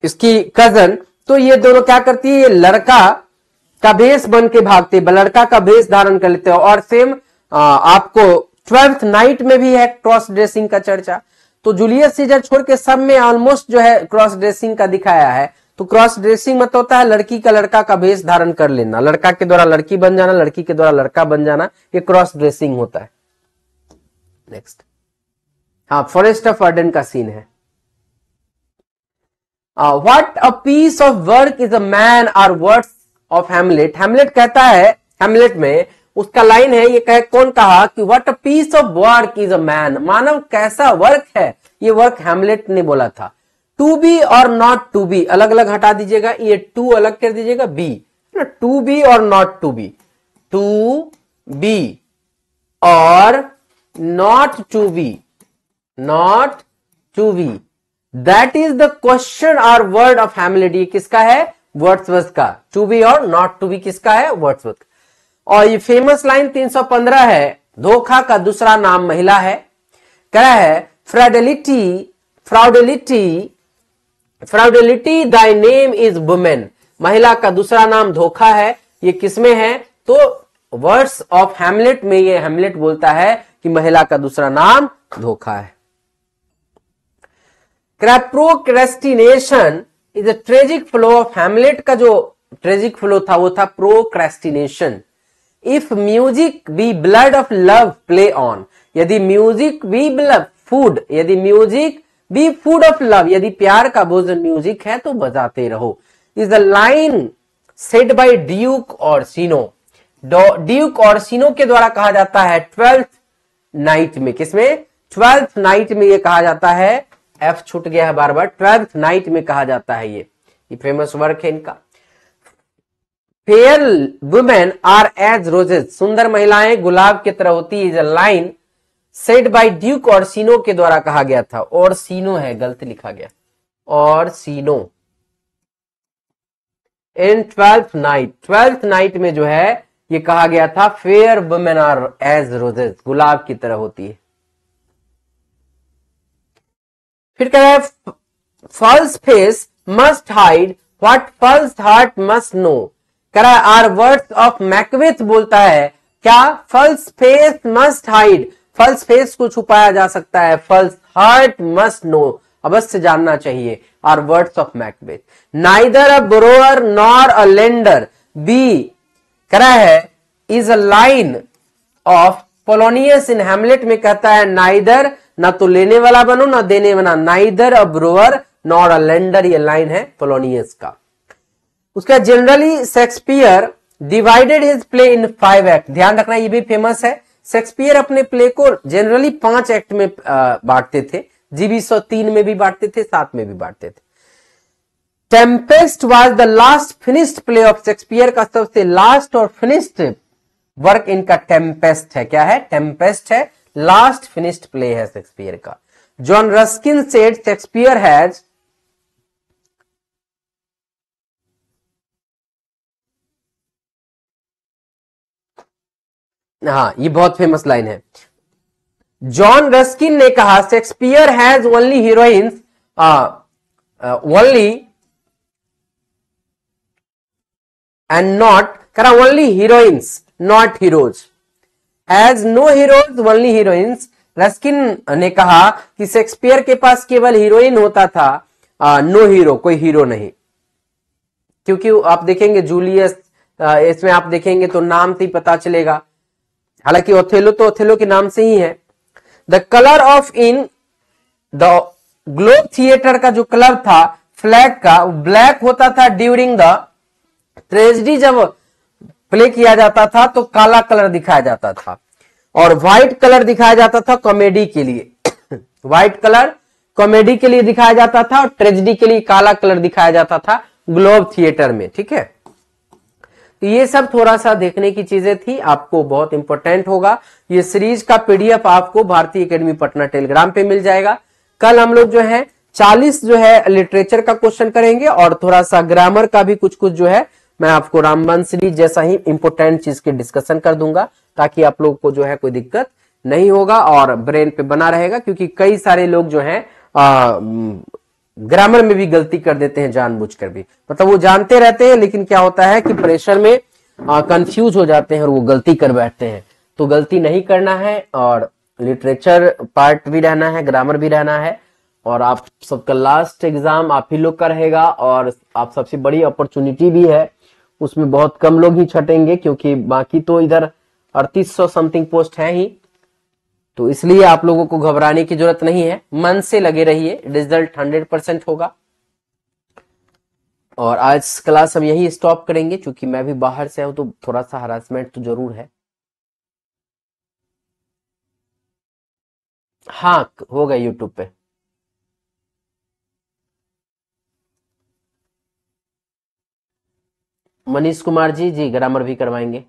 इसकी कज़न तो ये दोनों क्या करती है, ये लड़का का भेष बन के भागते लड़का का भेष धारण कर लेते हो। और सेम आपको ट्वेल्थ नाइट में भी है क्रॉस ड्रेसिंग का चर्चा। तो जूलियस सीजर छोड़ के सब में ऑलमोस्ट जो है क्रॉस ड्रेसिंग का दिखाया है। तो क्रॉस ड्रेसिंग मतलब होता है, लड़की का लड़का का भेष धारण कर लेना। लड़का के द्वारा लड़की बन जाना, लड़की के द्वारा लड़का बन जाना, ये क्रॉस ड्रेसिंग होता है। नेक्स्ट हाँ फॉरेस्ट ऑफ़ अर्डन का सीन है। What a piece of work is a man are words of Hamlet Hamlet कहता है हेमलेट में उसका लाइन है, ये कहे, कौन कहा कि what a piece of work is a man मानव कैसा वर्क है? ये वर्क हेमलेट ने बोला था। टू बी और नॉट टू बी अलग अलग हटा दीजिएगा, ये टू अलग कर दीजिएगा, बी। टू बी और not to be. To be और not to be, not to be. That is the question are word of Hamlet किसका है? वर्ड्सवर्थ का। टू बी और नॉट टू बी किसका है? वर्ड्सवर्थ और ये फ़ेमस लाइन 315 है। धोखा का दूसरा नाम महिला है। क्या है? Frailty frailty frailty thy name is women महिला का दूसरा नाम धोखा है। ये किसमें है? तो वर्ड्स ऑफ़ हेमलेट में ये हेमलेट बोलता है कि महिला का दूसरा नाम धोखा है। Procrastination is a tragic flaw of Hamlet का जो ट्रेजिक फ्लो था, वो था procrastination if music be blood of love play on यदि म्यूज़िक बी ब्लड फ़ूड यदि music be food of love यदि प्यार का भोजन म्यूज़िक है तो बजाते रहो। Is the line said by duke और सीनो ड्यूक और सीनो के द्वारा कहा जाता है ट्वेल्थ नाइट में। किसमें? ट्वेल्थ नाइट में यह कहा जाता है। एफ़ छूट गया है बार बार ट्वेल्थ नाइट में कहा जाता है ये। ये फ़ेमस वर्क है इनका। Fair women are as roses सुंदर महिलाएँ गुलाब की तरह होती है। लाइन सेड बाय ड्यूक और सीनो के द्वारा कहा गया था। और सीनो है, गलत लिखा गया। और Orsino in twelfth night twelfth night में जो है, ये कहा गया था fair women are as roses गुलाब की तरह होती है। फिर कह रहा है false face must hide what false heart must know कह रहा है आर वर्ड्स ऑफ़ मैकविथ बोलता है, क्या false face must hide false face को छुपाया जा सकता है। फल्स हार्ट मस्ट नो, अवश्य जानना चाहिए, are words of Macbeth neither a borrower nor a lender. Be कह रहा है, is a line of Polonius in Hamlet में कहता है, नाइदर ना तो लेने वाला बनो, ना देने वाला। Neither a borrower nor a lender, ये लाइन है पोलोनियस का। उसका generally Shakespeare divided his play in five act ध्यान रखना, ये भी फ़ेमस है। शेक्सपियर अपने प्ले को जनरली पाँच एक्ट में बांटते थे। जीबी सौ तीन में भी बांटते थे, सात में भी बांटते थे। Tempest was the last finished play of Shakespeare का सबसे लास्ट और फिनिश्ड वर्क इनका टेम्पेस्ट है। क्या है? टेम्पेस्ट है लास्ट फिनिश्ड प्ले है शेक्सपियर का। John Ruskin said Shakespeare has हाँ ये बहुत फ़ेमस लाइन है। जॉन रस्किन ने कहा Shakespeare has only heroines only and not करा only heroines not heroes as no heroes only heroines Ruskin ने कहा कि शेक्सपियर के पास केवल हीरोइन होता था आ, नो हीरो कोई हीरो नहीं। क्योंकि आप देखेंगे जूलियस इसमें आप देखेंगे तो नाम से ही पता चलेगा। हालाँकि ओथेलो तो ओथेलो के नाम से ही है। The colour of in the Globe Theatre का जो कलर था फ्लैग का ब्लैक होता था ड्यूरिंग द ट्रेजडी जब प्ले किया जाता था तो काला कलर दिखाया जाता था। और व्हाइट कलर दिखाया जाता था कॉमेडी के लिए। व्हाइट कलर कॉमेडी के लिए दिखाया जाता था और ट्रेजडी के लिए काला कलर दिखाया जाता था ग्लोब थिएटर में, ठीक है? तो ये सब थोड़ा सा देखने की चीज़ें थी। आपको बहुत इंपॉर्टेंट होगा। ये सीरीज़ का पीडीएफ आपको भारतीय अकेडमी पटना टेलीग्राम पे मिल जाएगा। कल हम लोग जो है 40 जो है लिटरेचर का क्वेश्चन करेंगे और थोड़ा सा ग्रामर का भी कुछ कुछ जो है, मैं आपको रामबन सीरीज़ जैसा ही इंपोर्टेंट चीज़ के डिस्कशन कर दूँगा, ताकि आप लोग को जो है कोई दिक्कत नहीं होगा और ब्रेन पे बना रहेगा, क्योंकि कई सारे लोग जो है ग्रामर में भी गलती कर देते हैं जानबूझकर भी। मतलब वो जानते रहते हैं, लेकिन क्या होता है कि प्रेशर में कंफ्यूज हो जाते हैं और वो गलती कर बैठते हैं। तो गलती नहीं करना है और लिटरेचर पार्ट भी रहना है ग्रामर भी रहना है और आप सबका लास्ट एग्ज़ाम आप ही लोग का रहेगा और आप सबसे बड़ी अपॉर्चुनिटी भी है। उसमें बहुत कम लोग ही छटेंगे क्योंकि बाकी तो इधर अड़तीस सौ समथिंग पोस्ट है ही। तो इसलिए आप लोगों को घबराने की ज़रूरत नहीं है। मन से लगे रहिए रिज़ल्ट हंड्रेड परसेंट होगा। और आज क्लास हम यही स्टॉप करेंगे, क्योंकि मैं भी बाहर से हूँ तो थोड़ा सा हरासमेंट तो ज़रूर है। हाँ हो गए यूट्यूब पे। मनीष कुमार जी जी ग्रामर भी करवाएँगे।